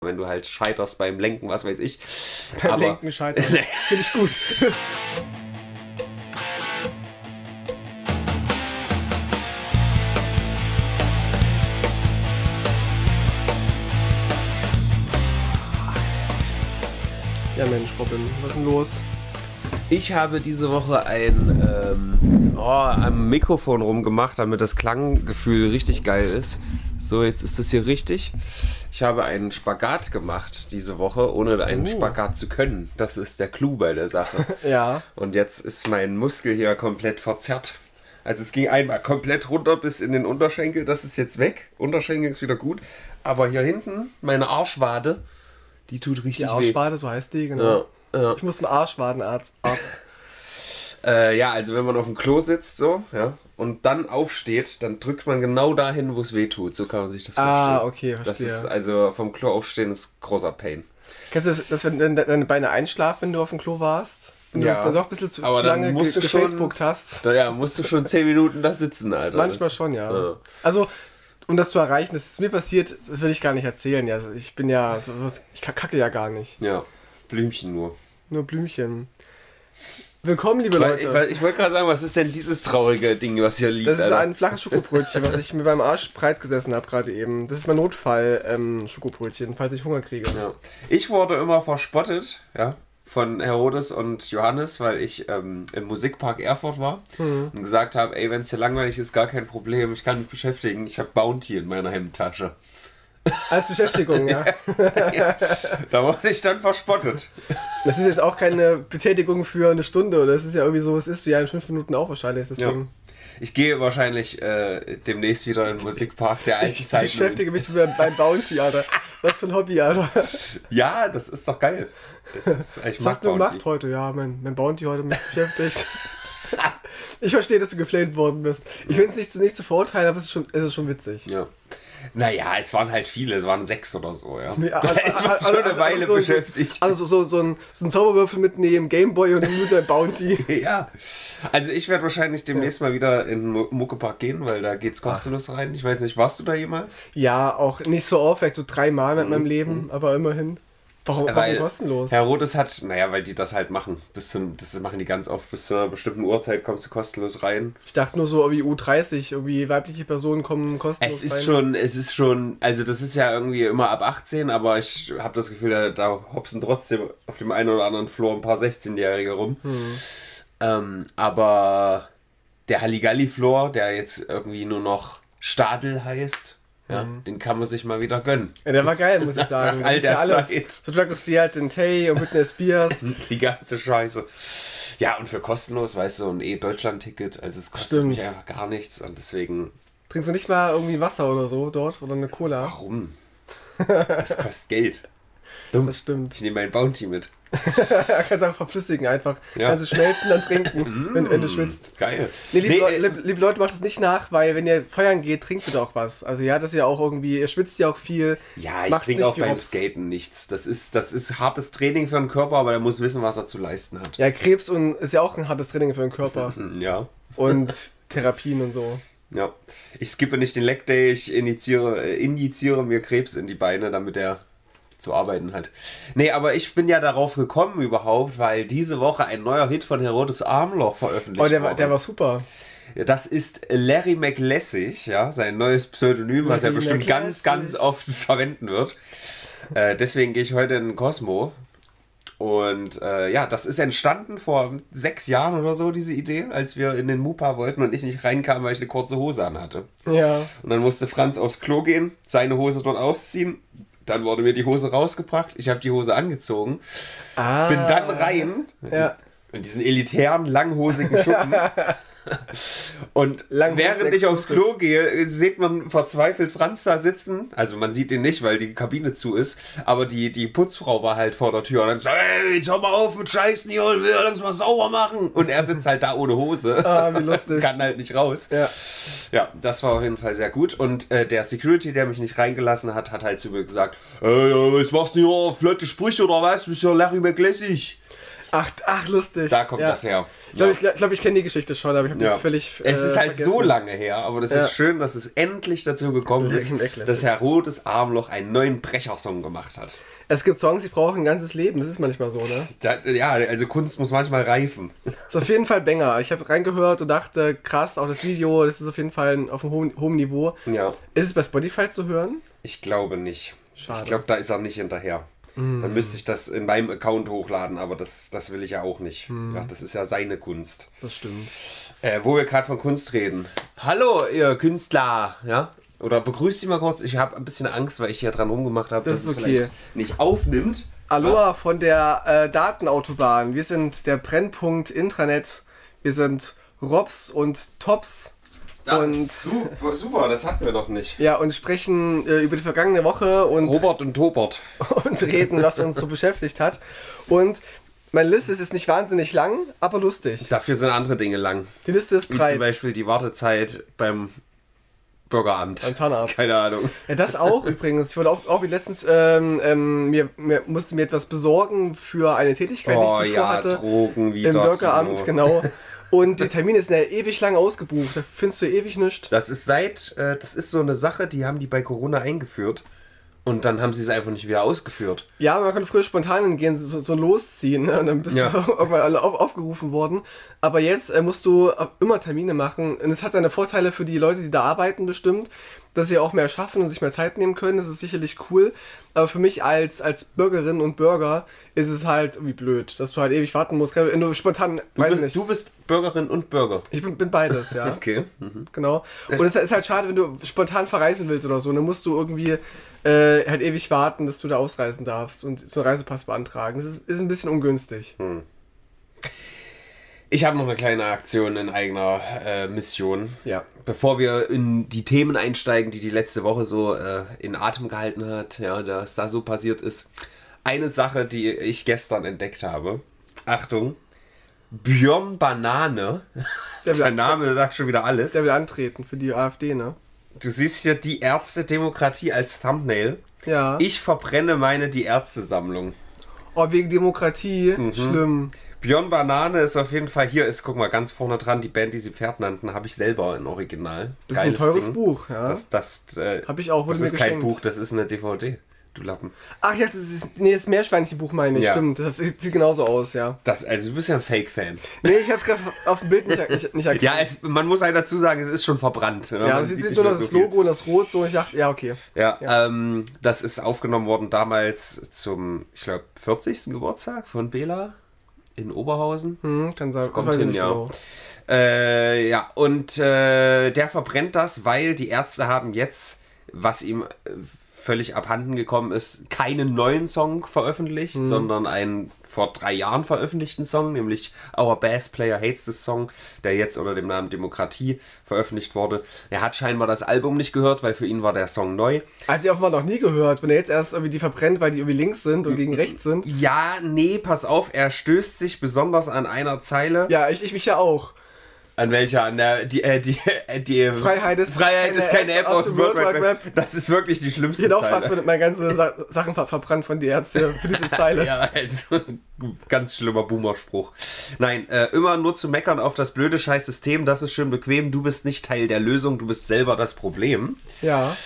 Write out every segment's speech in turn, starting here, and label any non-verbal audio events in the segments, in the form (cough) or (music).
wenn du halt scheiterst beim Lenken, was weiß ich. Beim Aber- Lenken scheitern. (laughs) Finde ich gut. Ja Mensch, Robin, was ist denn los? Ich habe diese Woche ein ähm, oh, am Mikrofon rumgemacht, damit das Klanggefühl richtig geil ist. So, jetzt ist das hier richtig. Ich habe einen Spagat gemacht diese Woche, ohne einen Oh. Spagat zu können. Das ist der Clou bei der Sache. (laughs) Ja. Und jetzt ist mein Muskel hier komplett verzerrt. Also es ging einmal komplett runter bis in den Unterschenkel. Das ist jetzt weg. Unterschenkel ist wieder gut. Aber hier hinten, meine Arschwade, die tut richtig Die weh. Arschwade, so heißt die, Ja, genau. ja. Ich muss zum Arschwadenarzt. Arzt. (laughs) Äh, ja, also wenn man auf dem Klo sitzt so, ja, und dann aufsteht, dann drückt man genau dahin, wo es weh tut. So kann man sich das Ah, vorstellen. okay, Das verstehe. ist also vom Klo aufstehen ist großer Pain. Kennst du das, dass wenn deine Beine einschlafen, wenn du auf dem Klo warst? Und Ja. du dann doch ein bisschen zu, Aber zu dann lange musst du schon- gefacebookt hast? Naja, musst du schon 10 Minuten da sitzen, Alter. Manchmal Das- schon, ja. Ja. Also, um das zu erreichen, das ist mir passiert, das will ich gar nicht erzählen. Ja, ich bin ja, ich kacke ja gar nicht. Ja, Blümchen nur. Nur Blümchen. Willkommen, liebe Weil, Leute. ich, weil, ich wollte gerade sagen, was ist denn dieses traurige Ding, was hier liegt? das ist Alter? ein flaches Schokobrötchen, was ich mir beim Arsch breit gesessen habe gerade eben. Das ist mein Notfall-Schokobrötchen, falls ich Hunger kriege. Ja. Ich wurde immer verspottet, ja, von Herodes und Johannes, weil ich ähm, im Musikpark Erfurt war Mhm. und gesagt habe, ey, wenn es hier langweilig ist, gar kein Problem, ich kann mich beschäftigen, ich habe Bounty in meiner Hemdtasche. Als Beschäftigung, ja. Da wurde ich dann verspottet. Das ist jetzt auch keine Betätigung für eine Stunde. Oder es ist ja irgendwie so, es ist ja in fünf Minuten auch wahrscheinlich das Ja. Ich gehe wahrscheinlich äh, demnächst wieder in den Musikpark der alten Ich Zeiten. beschäftige mich mit meinem Bounty, Alter. Was für ein Hobby, Alter. Ja, das ist doch geil. Das ist, ich Was hast du gemacht heute? Ja, mein, mein Bounty heute mich beschäftigt. Ich verstehe, dass du geflamed worden bist. Ich will es nicht, nicht zu verurteilen, aber es ist schon, es ist schon witzig. Ja. Naja, es waren halt viele, es waren sechs oder so, ja. Ja, es war schon eine Weile so, beschäftigt. Also so, so, ein, so ein Zauberwürfel mitnehmen, Gameboy und dein Bounty. (laughs) Ja, also ich werde wahrscheinlich demnächst mal wieder in den Mu- Muckepark gehen, weil da geht's kostenlos rein. Ich weiß nicht, warst du da jemals? Ja, auch nicht so oft, vielleicht so dreimal mit meinem Leben, aber immerhin. Warum, warum. Weil kostenlos? Herr Rotes hat, naja, weil die das halt machen. Bis zu, das machen die ganz oft. Bis zu einer bestimmten Uhrzeit kommst du kostenlos rein. Ich dachte nur so wie U30, irgendwie weibliche Personen kommen kostenlos Es ist rein. schon, es ist schon, also das ist ja irgendwie immer ab 18, aber ich habe das Gefühl, da, da hopsen trotzdem auf dem einen oder anderen Floor ein paar 16-Jährige rum. Ähm, aber der Halligalli-Floor, der jetzt irgendwie nur noch Stadel heißt, ja, den kann man sich mal wieder gönnen. Ja, der war geil, muss ich (laughs) sagen. Nach all der Ja alles. Zeit. So Dragos Steel, den Tay und Britney Spears. (laughs) Die ganze Scheiße. Ja, und für kostenlos, weißt du, ein E-Deutschland-Ticket, also es kostet Stimmt. mich einfach gar nichts und deswegen, Trinkst du nicht mal irgendwie Wasser oder so dort oder eine Cola? warum? (laughs) Es kostet Geld. Dumm. Das stimmt. Ich nehme mein Bounty mit. Da (laughs) kannst du einfach verflüssigen einfach. Ja. Kannst du schmelzen, dann trinken, wenn, wenn du schwitzt. Geil. Nee, liebe, Nee, Leu- äh, liebe, Leute, macht das nicht nach, weil wenn ihr feuern geht, trinkt bitte auch was. Also ja, das ist ja auch irgendwie, ihr schwitzt ja auch viel. Ja, ich trinke auch beim Hobbs. Skaten nichts. Das ist, das ist hartes Training für den Körper, aber er muss wissen, was er zu leisten hat. Ja, Krebs und ist ja auch ein hartes Training für den Körper. (laughs) Ja. und Therapien und so. Ja. Ich skippe nicht den Leg Day, ich injiziere, äh, injiziere mir Krebs in die Beine, damit er zu arbeiten hat. Nee, aber ich bin ja darauf gekommen überhaupt, weil diese Woche ein neuer Hit von Herodes Armloch veröffentlicht Oh, der war, wurde. der war super. Das ist Larry McLessig, ja, sein neues Pseudonym, was er Larry bestimmt ganz, McLessig. ganz oft verwenden wird. Äh, deswegen gehe ich heute in den Cosmo. Und äh, ja, das ist entstanden vor sechs Jahren oder so, diese Idee, als wir in den Mupa wollten und ich nicht reinkam, weil ich eine kurze Hose anhatte. Ja. Und dann musste Franz aufs Klo gehen, seine Hose dort ausziehen. Dann wurde mir die Hose rausgebracht. Ich habe die Hose angezogen, Ah. bin dann rein Ja. in diesen elitären, langhosigen Schuppen. (laughs) (laughs) Und Langhosen während ich aufs. Klo gehe, sieht man verzweifelt Franz da sitzen. Also man sieht ihn nicht, weil die Kabine zu ist. Aber die, die Putzfrau war halt vor der Tür und dann sagt, hey, jetzt hör mal auf mit Scheißen hier und will langsam mal sauber machen. Und er sitzt halt da ohne Hose. Ah, wie lustig. (laughs) Kann halt nicht raus. Ja. Ja, das war auf jeden Fall sehr gut. Und äh, der Security, der mich nicht reingelassen hat, hat halt zu mir gesagt, äh, was machst du hier, flotte Sprüche oder was? Du bist ja Larry McLessig. Ach, ach, lustig. Da kommt ja. das her. Ich glaube, ich, glaub, ich kenne die Geschichte schon, aber ich habe Ja. die völlig. Es ist äh, halt so vergessen. lange her, aber das Ja. ist schön, dass es endlich dazu gekommen ist, dass Herr Rotes Armloch einen neuen Brechersong gemacht hat. Es gibt Songs, die brauchen ein ganzes Leben. Das ist manchmal so, ne? Da, ja, also Kunst muss manchmal reifen. Ist auf jeden Fall Banger. Ich habe reingehört und dachte, krass, auch das Video, das ist auf jeden Fall auf einem hohen, hohen Niveau. Ja, Ist es bei Spotify zu hören? ich glaube nicht. Schade. Ich glaube, da ist er nicht hinterher. Dann müsste ich das in meinem Account hochladen, aber das, das will ich ja auch nicht. Ja, das ist ja seine Kunst. Das stimmt. Äh, wo wir gerade von Kunst reden. Hallo, ihr Künstler, ja? Oder begrüßt dich mal kurz. Ich habe ein bisschen Angst, weil ich hier dran rumgemacht habe, Das dass ist es okay. vielleicht nicht aufnimmt. Aloha von der äh, Datenautobahn. Wir sind der Brennpunkt Intranet. Wir sind Robs und Tops. Ja, und super, super, das hatten wir doch nicht. ja, und sprechen äh, über die vergangene Woche und, Robert und Tobert. (laughs) und reden, was uns so beschäftigt hat. Und meine Liste ist nicht wahnsinnig lang, aber lustig. Dafür sind andere Dinge lang. Die Liste ist Wie zum breit. Beispiel die Wartezeit beim Bürgeramt. Beim Zahnarzt. Keine Ahnung. Ja, das auch übrigens. Ich wollte auch, auch wie letztens, ähm, ähm, mir, mir musste mir etwas besorgen für eine Tätigkeit, Oh die ich ja, vorhatte. Drogen wie Im Bürgeramt, so. genau. Und die Termine sind ja ewig lang ausgebucht. Da findest du ewig nichts. Das ist seit, äh, das ist so eine Sache, die haben die bei Corona eingeführt. Und dann haben sie es einfach nicht wieder ausgeführt. Ja, man konnte früher spontan hingehen, so, so losziehen. Ne? Und dann bist Ja. du (laughs) irgendwann alle auf, aufgerufen worden. Aber jetzt äh, musst du immer Termine machen. Und es hat seine Vorteile für die Leute, die da arbeiten, bestimmt, dass sie auch mehr schaffen und sich mehr Zeit nehmen können. Das ist sicherlich cool. Aber für mich als, als Bürgerin und Bürger ist es halt irgendwie blöd, dass du halt ewig warten musst. Wenn du spontan, Du, weiß bist, nicht. du bist Bürgerin und Bürger. Ich bin, bin beides, ja. (laughs) Okay. Mhm. Genau. Und es ist halt schade, wenn du spontan verreisen willst oder so. Dann musst du irgendwie äh, halt ewig warten, dass du da ausreisen darfst und so einen Reisepass beantragen. Das ist, ist ein bisschen ungünstig. Ich habe noch eine kleine Aktion in eigener äh, Mission. Ja. Bevor wir in die Themen einsteigen, die die letzte Woche so äh, in Atem gehalten hat, ja, dass da so passiert ist. Eine Sache, die ich gestern entdeckt habe. Achtung. Björn Banane. (laughs) Der Der Name sagt schon wieder alles. der will antreten für die AfD, ne? Du siehst hier die Ärzte-Demokratie als Thumbnail. Ja. Ich verbrenne meine Die Ärzte-Sammlung. oh, wegen Demokratie. Mhm. Schlimm. Björn Banane ist auf jeden Fall hier, ist, guck mal, ganz vorne dran, die Band, die sie Pferd nannten, habe ich selber in Original. Das ist ein Geiles teures Ding. Buch, ja. Das, das, äh, Hab ich auch, wurde Das ist kein geschenkt. Buch, das ist eine DVD. Du Lappen. Ach ja, das ist, nee, das Meerschweinchenbuch meine ich, Ja. stimmt. Das sieht, genauso aus, ja. Das, also du bist ja ein Fake-Fan. Nee, ich hab's gerade (laughs) auf dem Bild nicht, nicht, nicht erkannt. Ja, es, man muss halt dazu sagen, es ist schon verbrannt. ne? ja, Man sieht, sieht nur das so. Logo und das Rot so. Ich dachte, ja, okay. Ja, Ja. Ähm, das ist aufgenommen worden damals zum, ich glaube, 40. Geburtstag von Bela in Oberhausen. Hm, kann sein. Kommt hin, ja. genau. Äh, ja, und äh, der verbrennt das, weil die Ärzte haben jetzt, was ihm äh, völlig abhanden gekommen ist, keinen neuen Song veröffentlicht, Mhm. sondern einen vor drei Jahren veröffentlichten Song, nämlich Our Bass Player Hates This Song, der jetzt unter dem Namen Demokratie veröffentlicht wurde. Er hat scheinbar das Album nicht gehört, weil für ihn war der Song neu. Hat die offenbar noch nie gehört, wenn er jetzt erst irgendwie die verbrennt, weil die irgendwie links sind und gegen rechts sind. Ja, nee, pass auf, er stößt sich besonders an einer Zeile. Ja, ich, ich mich ja auch. An welcher? An der, die, äh, die, äh, die Freiheit ist Freiheit keine ist keine App aus dem World Wide Web. Das ist wirklich die schlimmste auch Zeile. fast mit meine ganze Sa Sachen ver verbrannt von die Ärzte für diese (laughs) Zeile. ja, also ganz schlimmer Boomer-Spruch. Nein, äh, immer nur zu meckern auf das blöde Scheiß-System, das ist schön bequem. Du bist nicht Teil der Lösung, du bist selber das Problem. ja.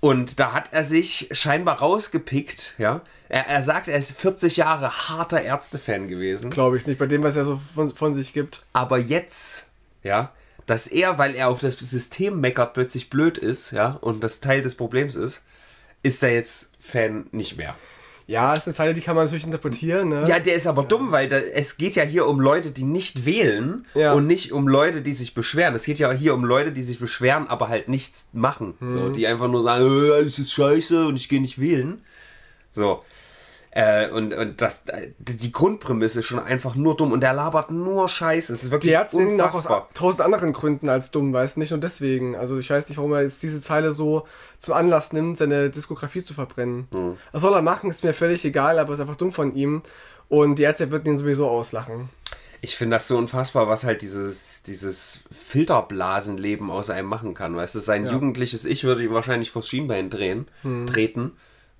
Und da hat er sich scheinbar rausgepickt, ja. Er, er sagt, er ist 40 Jahre harter Ärztefan gewesen. Glaube ich nicht, bei dem, was er so von, von sich gibt. Aber jetzt, ja, dass er, weil er auf das System meckert, plötzlich blöd ist, ja, und das Teil des Problems ist, ist er jetzt Fan nicht mehr. Ja, ist eine Zeile, die kann man natürlich interpretieren, ne? Ja, der ist aber dumm, weil da, es geht ja hier um Leute, die nicht wählen Ja. und nicht um Leute, die sich beschweren. Es geht ja hier um Leute, die sich beschweren, aber halt nichts machen. So, die einfach nur sagen, äh, alles ist scheiße und ich gehe nicht wählen. So. Äh, und, und das, die Grundprämisse ist schon einfach nur dumm und der labert nur Scheiße. Es ist wirklich Die Ärzte nehmen auch aus unfassbar. tausend anderen Gründen als dumm, weißt du, nicht nur deswegen. Also ich weiß nicht, warum er jetzt diese Zeile so zum Anlass nimmt, seine Diskografie zu verbrennen. Hm. Was soll er machen, ist mir völlig egal, aber ist einfach dumm von ihm. Und die Ärzte würden ihn sowieso auslachen. Ich finde das so unfassbar, was halt dieses, dieses Filterblasenleben aus einem machen kann. Weißt du, sein Ja. jugendliches Ich würde ihm wahrscheinlich vors Schienbein drehen, treten.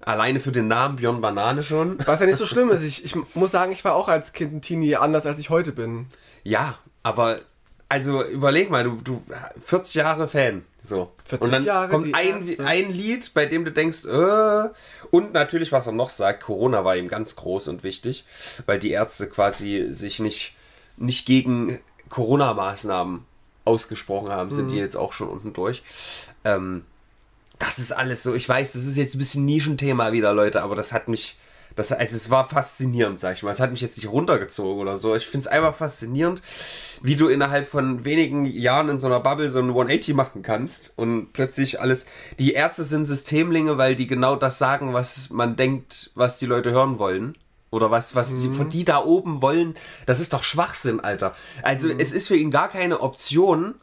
Alleine für den Namen Björn Banane schon. Was ja nicht so schlimm ist. Ich, ich muss sagen, ich war auch als Kind ein Teenie anders, als ich heute bin. Ja, Aber, also überleg mal, du, du 40 Jahre Fan. So. 40 und dann Jahre, kommt ein, ein Lied, bei dem du denkst, äh, und natürlich, was er noch sagt, Corona war ihm ganz groß und wichtig, weil die Ärzte quasi sich nicht, nicht gegen Corona-Maßnahmen ausgesprochen haben, sind Mhm. die jetzt auch schon unten durch. Ähm, das ist alles so, ich weiß, das ist jetzt ein bisschen Nischenthema wieder, Leute, aber das hat mich, das, also es war faszinierend, sag ich mal. Es hat mich jetzt nicht runtergezogen oder so. Ich finde es einfach faszinierend, wie du innerhalb von wenigen Jahren in so einer Bubble so ein 180 machen kannst und plötzlich alles. Die Ärzte sind Systemlinge, weil die genau das sagen, was man denkt, was die Leute hören wollen. Oder was, was die, von die da oben wollen. Das ist doch Schwachsinn, Alter. Also es ist für ihn gar keine Option,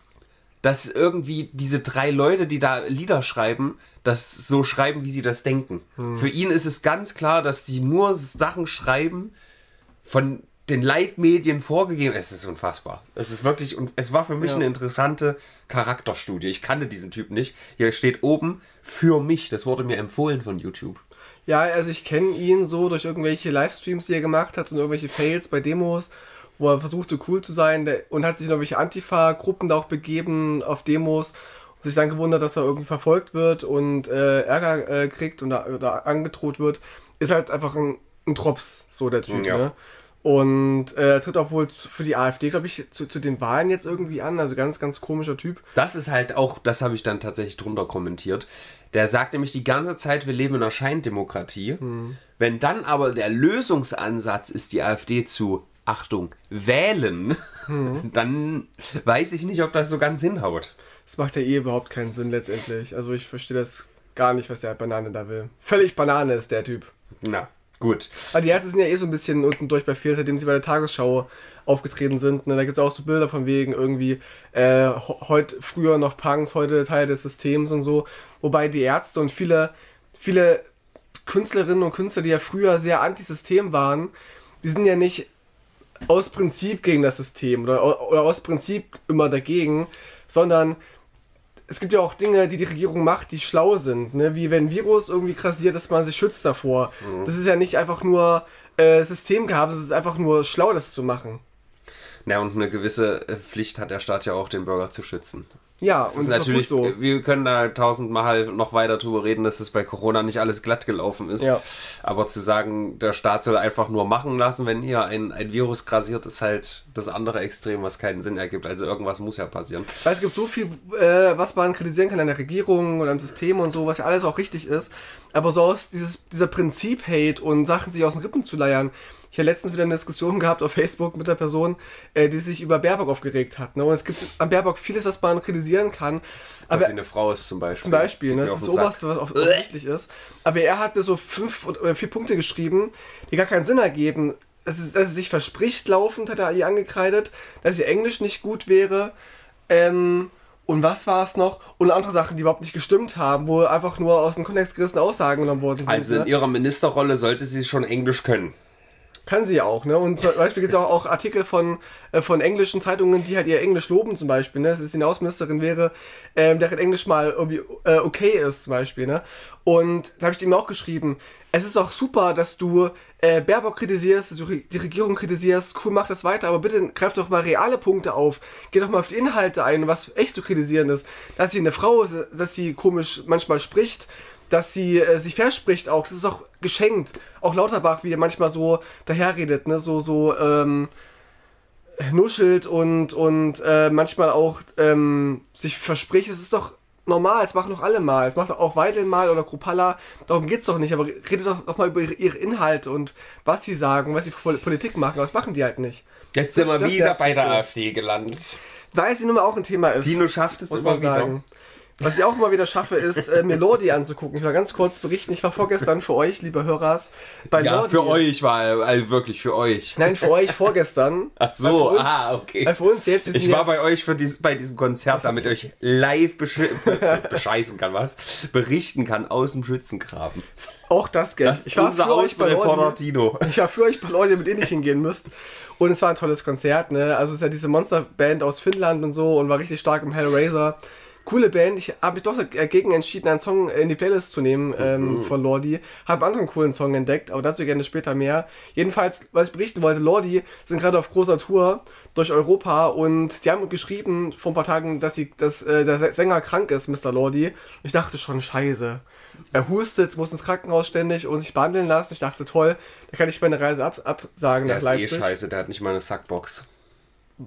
dass irgendwie diese drei Leute, die da Lieder schreiben, das so schreiben, wie sie das denken. Für ihn ist es ganz klar, dass die nur Sachen schreiben, von den Leitmedien vorgegeben. Es ist unfassbar. Es ist wirklich, und es war für mich Ja. eine interessante Charakterstudie. Ich kannte diesen Typ nicht. Hier steht oben für mich. Das wurde mir empfohlen von YouTube. Ja, also ich kenne ihn so durch irgendwelche Livestreams, die er gemacht hat und irgendwelche Fails bei Demos, wo er versuchte cool zu sein der, und hat sich in irgendwelche Antifa-Gruppen da auch begeben auf Demos und sich dann gewundert, dass er irgendwie verfolgt wird und äh, Ärger äh, kriegt und da, angedroht wird. Ist halt einfach ein, ein Drops, so der Typ, Ja. ne? Und äh, tritt auch wohl für die AfD, glaube ich, zu, zu den Wahlen jetzt irgendwie an. Also ganz, ganz komischer Typ. Das ist halt auch, das habe ich dann tatsächlich drunter kommentiert. Der sagt nämlich die ganze Zeit, wir leben in einer Scheindemokratie. Wenn dann aber der Lösungsansatz ist, die AfD zu, Achtung, wählen, (laughs) dann weiß ich nicht, ob das so ganz hinhaut. Das macht ja eh überhaupt keinen Sinn letztendlich. Also ich verstehe das gar nicht, was der Banane da will. Völlig Banane ist der Typ. Na, gut. Aber die Ärzte sind ja eh so ein bisschen unten durch bei viel, seitdem sie bei der Tagesschau aufgetreten sind. Ne? Da gibt es auch so Bilder von wegen irgendwie äh, heute früher noch Punks, heute Teil des Systems und so. Wobei die Ärzte und viele, viele Künstlerinnen und Künstler, die ja früher sehr antisystem waren, die sind ja nicht aus Prinzip gegen das System oder, oder aus Prinzip immer dagegen, sondern es gibt ja auch Dinge, die die Regierung macht, die schlau sind, ne? wie wenn ein Virus irgendwie krassiert, dass man sich schützt davor. Das ist ja nicht einfach nur äh, System gehabt, es ist einfach nur schlau, das zu machen. Na, und eine gewisse äh, Pflicht hat der Staat ja auch, den Bürger zu schützen. Ja, Das und ist natürlich, so. wir können da tausendmal noch weiter drüber reden, dass es bei Corona nicht alles glatt gelaufen ist. Ja. Aber zu sagen, der Staat soll einfach nur machen lassen, wenn hier ein, ein Virus grassiert, ist halt das andere Extrem, was keinen Sinn ergibt. Also irgendwas muss ja passieren. Weil es gibt so viel, äh, was man kritisieren kann an der Regierung oder am System und so, was ja alles auch richtig ist. Aber so aus dieses, dieser Prinzip-Hate und Sachen sich aus den Rippen zu leiern. Ich habe letztens wieder eine Diskussion gehabt auf Facebook mit einer Person, äh, die sich über Baerbock aufgeregt hat. Ne? Und es gibt an Baerbock vieles, was man kritisieren kann. Dass Aber sie eine Frau ist zum Beispiel. zum Beispiel, ne? das ist das. Oberste, was offensichtlich ist. Aber er hat mir so fünf oder vier Punkte geschrieben, die gar keinen Sinn ergeben. Dass es, dass es sich verspricht, laufend, hat er ihr angekreidet, dass ihr Englisch nicht gut wäre. Ähm, und was war es noch? Und andere Sachen, die überhaupt nicht gestimmt haben, wo einfach nur aus dem Kontext gerissene Aussagen genommen worden sind. Also in ne? ihrer Ministerrolle sollte sie schon Englisch können. Kann sie ja auch, ne? Und zum Beispiel gibt es auch, auch Artikel von, äh, von englischen Zeitungen, die halt ihr Englisch loben, zum Beispiel, ne? Dass sie eine Außenministerin wäre, ähm, deren Englisch mal irgendwie äh, okay ist, zum Beispiel, ne? Und da habe ich ihm auch geschrieben, es ist auch super, dass du äh, Baerbock kritisierst, die Regierung kritisierst, cool, mach das weiter, aber bitte greif doch mal reale Punkte auf. Geh doch mal auf die Inhalte ein, was echt zu kritisieren ist. Dass sie eine Frau ist, dass sie komisch manchmal spricht, dass sie äh, sich verspricht auch, das ist auch geschenkt. Auch Lauterbach, wie er manchmal so daherredet, ne, so, so, ähm, nuschelt und, und äh, manchmal auch ähm, sich verspricht, es ist doch normal, es machen doch alle mal. Es macht doch auch Weidel mal oder Kropalla, darum geht's doch nicht, aber redet doch, doch mal über ihre, Inhalte und was sie sagen, was sie Politik machen, aber das machen die halt nicht. Jetzt sind Das- wir das wieder bei der. AfD gelandet. Weil sie nun mal auch ein Thema ist. Dino schafft es muss immer man sagen. wieder. Was ich auch immer wieder schaffe, ist äh, mir Lordi anzugucken. Ich will ganz kurz berichten. Ich war vorgestern für euch, liebe Hörers, bei Ja, Lordi. für euch war, also wirklich für euch. Nein, für euch vorgestern. Ach so, uns, ah, okay. Für uns jetzt. Ich ja- war bei euch für dies, bei diesem Konzert, damit ich euch live besche be bescheißen kann, was? Berichten kann aus dem Schützengraben. Auch das Geld. Das ich war für euch bei. Tino. Ich war für euch bei Leute, mit denen ich hingehen müsst. Und es war ein tolles Konzert, ne? Also es ist ja diese Monsterband aus Finnland und so und war richtig stark im Hellraiser coole Band. Ich habe mich doch dagegen entschieden, einen Song in die Playlist zu nehmen ähm, mhm. von Lordi. Habe einen anderen coolen Song entdeckt, aber dazu gerne später mehr. Jedenfalls, was ich berichten wollte, Lordi sind gerade auf großer Tour durch Europa und die haben geschrieben vor ein paar Tagen, dass, sie, dass äh, der Sänger krank ist, Mr. Lordi. Ich dachte schon, scheiße. Er hustet, muss ins Krankenhaus ständig und sich behandeln lassen. Ich dachte, toll, da kann ich meine Reise ab absagen der nach Leipzig. Der ist eh scheiße, der hat nicht mal eine Sackbox.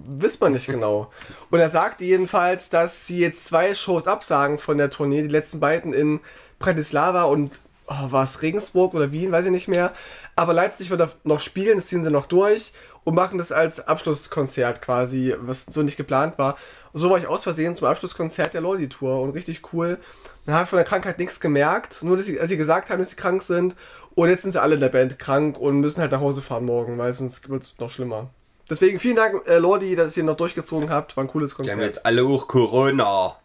Wisst man nicht genau. Und er sagt jedenfalls, dass sie jetzt zwei Shows absagen von der Tournee, die letzten beiden in Bratislava und oh, war es Regensburg oder Wien, weiß ich nicht mehr. Aber Leipzig wird noch spielen, das ziehen sie noch durch und machen das als Abschlusskonzert quasi, was so nicht geplant war. So war ich aus Versehen zum Abschlusskonzert der Lordi Tour und richtig cool. Man hat von der Krankheit nichts gemerkt, nur dass sie, als sie gesagt haben, dass sie krank sind. Und jetzt sind sie alle in der Band krank und müssen halt nach Hause fahren morgen, weil sonst wird es noch schlimmer. Deswegen vielen Dank, äh, Lordi, dass ihr noch durchgezogen habt. War ein cooles Konzert. Die haben jetzt alle auch Corona.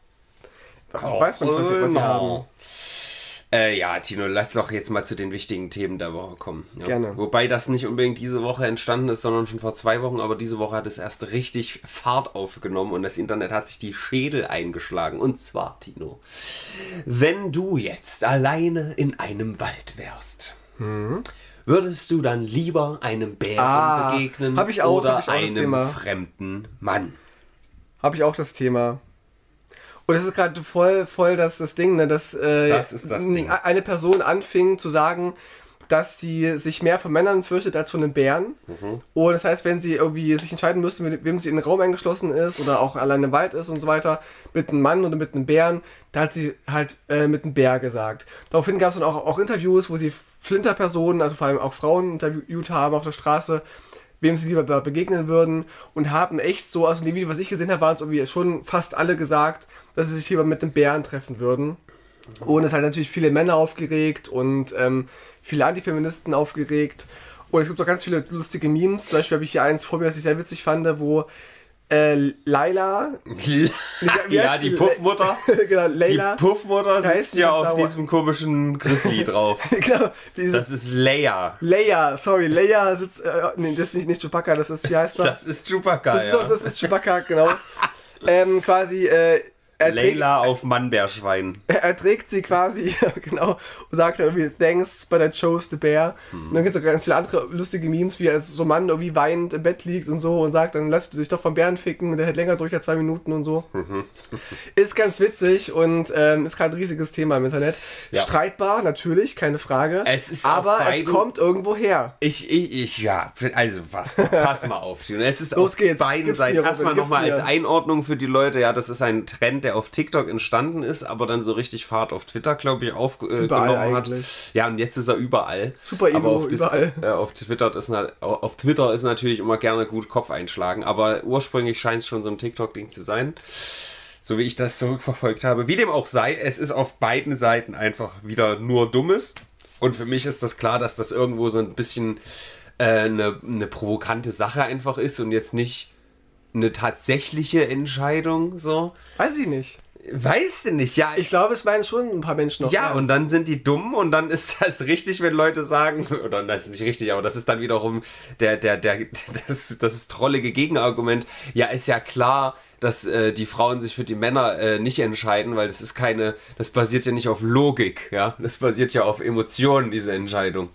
Corona. Weiß man nicht, was sie, was sie haben. Äh, ja, Tino, lass doch jetzt mal zu den wichtigen Themen der Woche kommen. Ja. Gerne. Wobei das nicht unbedingt diese Woche entstanden ist, sondern schon vor zwei Wochen, aber diese Woche hat es erst richtig Fahrt aufgenommen und das Internet hat sich die Schädel eingeschlagen. Und zwar, Tino, wenn du jetzt alleine in einem Wald wärst, mhm. Würdest du dann lieber einem Bären ah, begegnen ich auch, oder ich auch einem fremden Mann? Habe ich auch das Thema. Und das ist gerade voll, voll das, das Ding, ne, dass äh, das das Ding. eine Person anfing zu sagen, dass sie sich mehr von Männern fürchtet als von den Bären. Mhm. Und das heißt, wenn sie irgendwie sich entscheiden müsste, mit wem sie in den Raum eingeschlossen ist oder auch allein im Wald ist und so weiter, mit einem Mann oder mit einem Bären, da hat sie halt äh, mit einem Bär gesagt. Daraufhin gab es dann auch, auch Interviews, wo sie Flinterpersonen, also vor allem auch Frauen interviewt haben auf der Straße, wem sie lieber begegnen würden und haben echt so, also in dem Video, was ich gesehen habe, waren es irgendwie schon fast alle gesagt, dass sie sich lieber mit dem Bären treffen würden. Und es hat natürlich viele Männer aufgeregt und ähm, viele Antifeministen aufgeregt. Und es gibt auch ganz viele lustige Memes. Zum Beispiel habe ich hier eins vor mir, das ich sehr witzig fand, wo äh, Laila. (laughs) ja, die Puffmutter. (laughs) genau, Layla. Die Puffmutter sitzt ja auf diesem komischen Grizzly (laughs) drauf. genau. Das ist Leia. Leia, sorry. Leia sitzt. Äh, nee, das ist nicht, nicht Chewbacca, das ist, wie heißt er? Das ist Chewbacca, das ja. Ist, das ist Chewbacca, genau. ähm, quasi, äh, er Layla auf Mannbärschwein. Er trägt sie quasi, (laughs) genau, und sagt irgendwie, thanks, but I chose the bear. Hm. Und dann gibt es auch ganz viele andere lustige Memes, wie er so ein Mann irgendwie weinend im Bett liegt und so und sagt, dann lass du dich doch vom Bären ficken, der hält länger durch als zwei Minuten und so. Mhm. (laughs) ist ganz witzig und ähm, ist gerade ein riesiges Thema im Internet. Ja. Streitbar, natürlich, keine Frage. Es ist aber es kommt irgendwo her. Ich, ich, ich, ja, also was, (laughs) pass mal auf. Es ist Los auf geht's. beiden Seiten. Erstmal nochmal als Einordnung für die Leute, ja, das ist ein Trend, der der auf TikTok entstanden ist, aber dann so richtig Fahrt auf Twitter, glaube ich, aufgenommen äh, hat. Ja, und jetzt ist er überall. Super aber auf überall. (laughs) Äh, auf, Twitter ist, auf Twitter ist natürlich immer gerne gut Kopf einschlagen, aber ursprünglich scheint es schon so ein TikTok-Ding zu sein. So wie ich das zurückverfolgt habe. Wie dem auch sei, es ist auf beiden Seiten einfach wieder nur Dummes. Und für mich ist das klar, dass das irgendwo so ein bisschen äh, eine, eine provokante Sache einfach ist und jetzt nicht eine tatsächliche Entscheidung so? Weiß ich nicht. Weißt du nicht, ja. Ich glaube, es meinen schon ein paar Menschen noch. Ja, ernst. und dann sind die dumm und dann ist das richtig, wenn Leute sagen, (laughs) oder das ist nicht richtig, aber das ist dann wiederum der, der, der, (laughs) das, das trollige Gegenargument. Ja, ist ja klar, dass äh, die Frauen sich für die Männer äh, nicht entscheiden, weil das ist keine, das basiert ja nicht auf Logik, ja, das basiert ja auf Emotionen, diese Entscheidung.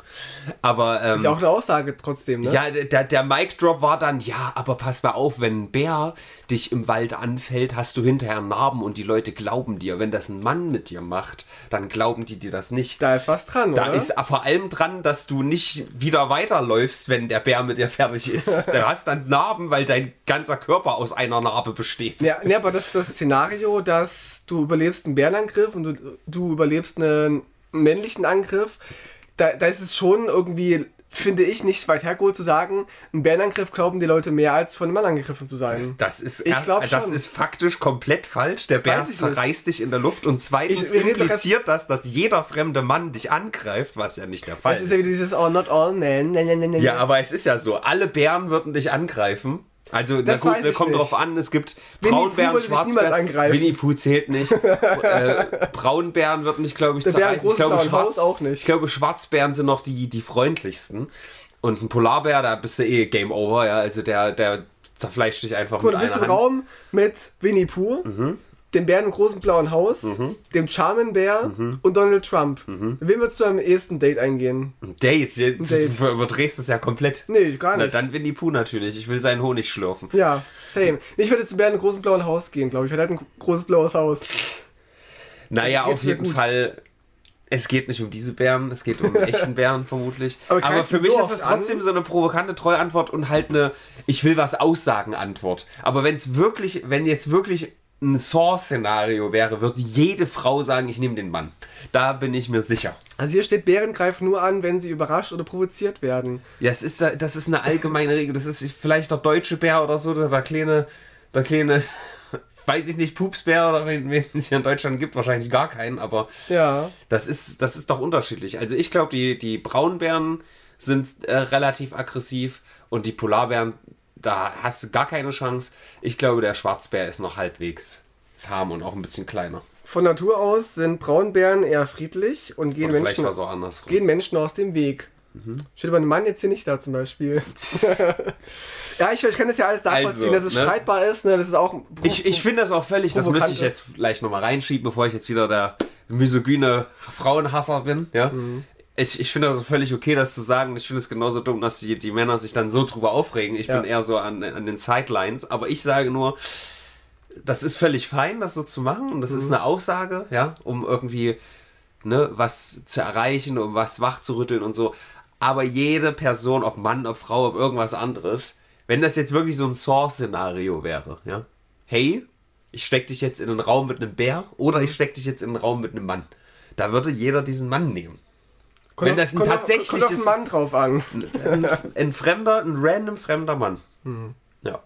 Aber ähm, ist ja auch eine Aussage trotzdem, ne? Ja, der, der Mic Drop war dann, ja, aber pass mal auf, wenn ein Bär dich im Wald anfällt, hast du hinterher Narben und die Leute glauben dir. Wenn das ein Mann mit dir macht, dann glauben die dir das nicht. Da ist was dran, da oder? Da ist vor allem dran, dass du nicht wieder weiterläufst, wenn der Bär mit dir fertig ist. (laughs) du hast dann Narben, weil dein ganzer Körper aus einer Narbe besteht. Ja, nee, aber das, das Szenario, dass du überlebst einen Bärenangriff und du, du überlebst einen männlichen Angriff, da, da ist es schon irgendwie finde ich, nicht weit hergeholt zu sagen, ein Bärenangriff glauben die Leute mehr als von einem Mann angegriffen zu sein. Das, das ist, ich glaub das ist faktisch komplett falsch. Der Bär zerreißt dich in der Luft und zweitens ich, impliziert das, dass jeder fremde Mann dich angreift, was ja nicht der Fall ist. Das ist ja dieses Oh, not all men. Ja, aber es ist ja so, alle Bären würden dich angreifen also, das na gut, kommt nicht. drauf an, es gibt Braunbären, Schwarzbären. Winnie Pooh zählt nicht. (laughs) äh, Braunbären wird nicht, glaube ich, zerreißen. Ich glaube, Schwarz, auch nicht. ich glaube, Schwarzbären sind noch die, die freundlichsten. Und ein Polarbär, da bist du eh Game Over, ja. Also der, der zerfleischt dich einfach Guck, mit du bist im Raum mit Winnie Pooh. Mhm. Dem Bären im großen blauen Haus, Mhm. dem Charmin-Bär und Donald Trump. Wem würdest du am ehesten Date eingehen? Ein Date, jetzt Date. (laughs) du überdrehst es ja komplett. Nee, gar Na, nicht. dann Winnie Pooh natürlich. Ich will seinen Honig schlürfen. Ja, same. Ich würde zum Bären im großen blauen Haus gehen, glaube ich, weil er hat ein großes blaues Haus. Naja, Geht's auf jeden. Fall. Es geht nicht um diese Bären, es geht um echten (laughs) Bären vermutlich. Aber Aber, für mich so ist es trotzdem an? so eine provokante Treuantwort und halt eine Ich will was aussagen Antwort. Aber wenn es wirklich, wenn jetzt wirklich ein Saw-Szenario wäre, würde jede Frau sagen, ich nehme den Mann. Da bin ich mir sicher. Also hier steht, Bären greifen nur an, wenn sie überrascht oder provoziert werden. Ja, das ist, das ist eine allgemeine Regel. Das ist vielleicht der deutsche Bär oder so, der, kleine, der kleine, (laughs) weiß ich nicht, Pupsbär oder wen wen es hier in Deutschland gibt, wahrscheinlich gar keinen, aber Ja. das ist, das ist doch unterschiedlich. Also ich glaube, die, die Braunbären sind äh, relativ aggressiv und die Polarbären, da hast du gar keine Chance. Ich glaube, der Schwarzbär ist noch halbwegs zahm und auch ein bisschen kleiner. Von Natur aus sind Braunbären eher friedlich und gehen Oder Menschen, andersrum. gehen Menschen aus dem Weg. Mhm. Steht aber ein Mann jetzt hier nicht da zum Beispiel. (laughs) ja, ich, ich kann das ja alles nachvollziehen, Also, dass es ne? streitbar ist. Ne? Das ist auch. Ich, ich finde das auch völlig, das müsste ich jetzt vielleicht nochmal reinschieben, bevor ich jetzt wieder der misogyne Frauenhasser bin. Ja? Ich, ich finde das völlig okay, das zu sagen. Ich finde es genauso dumm, dass die, die Männer sich dann so drüber aufregen. Ich Ja. bin eher so an, an den Sidelines. Aber ich sage nur, das ist völlig fein, das so zu machen. Und das ist eine Aussage, ja, um irgendwie ne, was zu erreichen, um was wachzurütteln und so. Aber jede Person, ob Mann, ob Frau, ob irgendwas anderes, wenn das jetzt wirklich so ein Saw-Szenario wäre, ja, hey, ich steck dich jetzt in einen Raum mit einem Bär oder ich steck dich jetzt in einen Raum mit einem Mann. Da würde jeder diesen Mann nehmen. Kommt wenn das ein tatsächliches- Kommt Mann drauf an. Ein, ein fremder, ein random fremder Mann. Ja.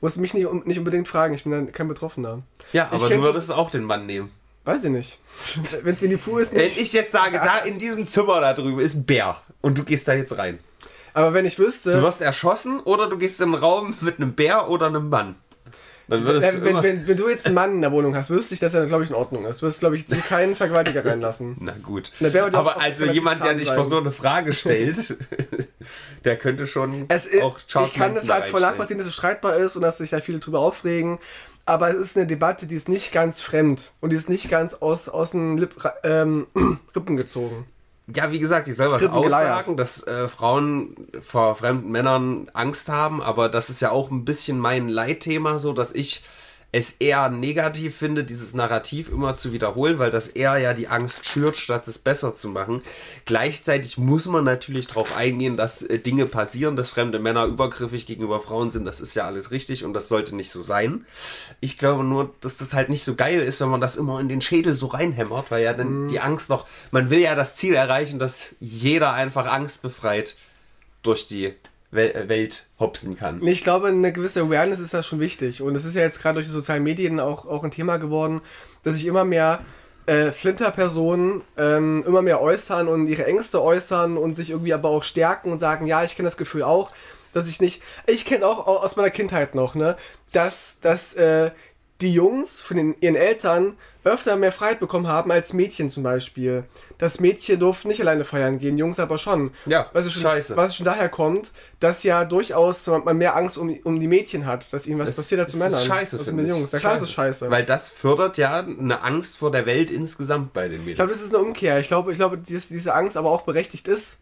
Muss mich nicht, nicht unbedingt fragen, ich bin dann kein Betroffener. Ja, Ich aber du so- würdest auch den Mann nehmen. Weiß ich nicht. (laughs) Wenn es Winnie Pooh ist, Wenn nicht. ich jetzt sage, da in diesem Zimmer da drüben ist ein Bär und du gehst da jetzt rein. Aber wenn ich wüsste. Du wirst erschossen oder du gehst in einen Raum mit einem Bär oder einem Mann. Dann würdest wenn, du wenn, wenn, wenn du jetzt einen Mann in der Wohnung hast, wüsste ich, dass er, glaube ich, in Ordnung ist. Du wirst, glaube ich, jetzt keinen Vergewaltiger reinlassen. (laughs) Na gut. Aber also jemand, der dich vor so eine Frage (laughs) stellt, der könnte schon Es, auch Charles ich kann das Manson da halt voll nachvollziehen, dass es streitbar ist und dass sich da viele drüber aufregen. Aber es ist eine Debatte, die ist nicht ganz fremd und die ist nicht ganz aus, aus den Lip, ähm, (clears throat) Rippen gezogen. Ja, wie gesagt, ich soll was aussagen, dass äh, Frauen vor fremden Männern Angst haben, aber das ist ja auch ein bisschen mein Leitthema, so dass ich es eher negativ finde, dieses Narrativ immer zu wiederholen, weil das eher ja die Angst schürt, statt es besser zu machen. Gleichzeitig muss man natürlich darauf eingehen, dass äh, Dinge passieren, dass fremde Männer übergriffig gegenüber Frauen sind. Das ist ja alles richtig und das sollte nicht so sein. Ich glaube nur, dass das halt nicht so geil ist, wenn man das immer in den Schädel so reinhämmert, weil ja dann die Angst noch, man will ja das Ziel erreichen, dass jeder einfach angstbefreit durch die Welt hopsen kann. Ich glaube, eine gewisse Awareness ist da schon wichtig. Und es ist ja jetzt gerade durch die sozialen Medien auch, auch ein Thema geworden, dass sich immer mehr äh, Flinter-Personen ähm, immer mehr äußern und ihre Ängste äußern und sich irgendwie aber auch stärken und sagen, ja, ich kenne das Gefühl auch, dass ich nicht, ich kenne auch au- aus meiner Kindheit noch, ne, dass, dass äh, die Jungs von den, ihren Eltern öfter mehr Freiheit bekommen haben als Mädchen zum Beispiel. Das Mädchen durften nicht alleine feiern gehen, Jungs aber schon. Ja, was schon, scheiße. Was schon daher kommt, dass ja durchaus man mehr Angst um, um die Mädchen hat, dass ihnen was Das- passiert als zu das Männern. ist scheiße, als finde mit ich. Jungs. Klar, das ist scheiße. Weil das fördert ja eine Angst vor der Welt insgesamt bei den ich Mädchen. glaube, das ist eine Umkehr. Ich glaube, ich glaube, dass diese Angst aber auch berechtigt ist.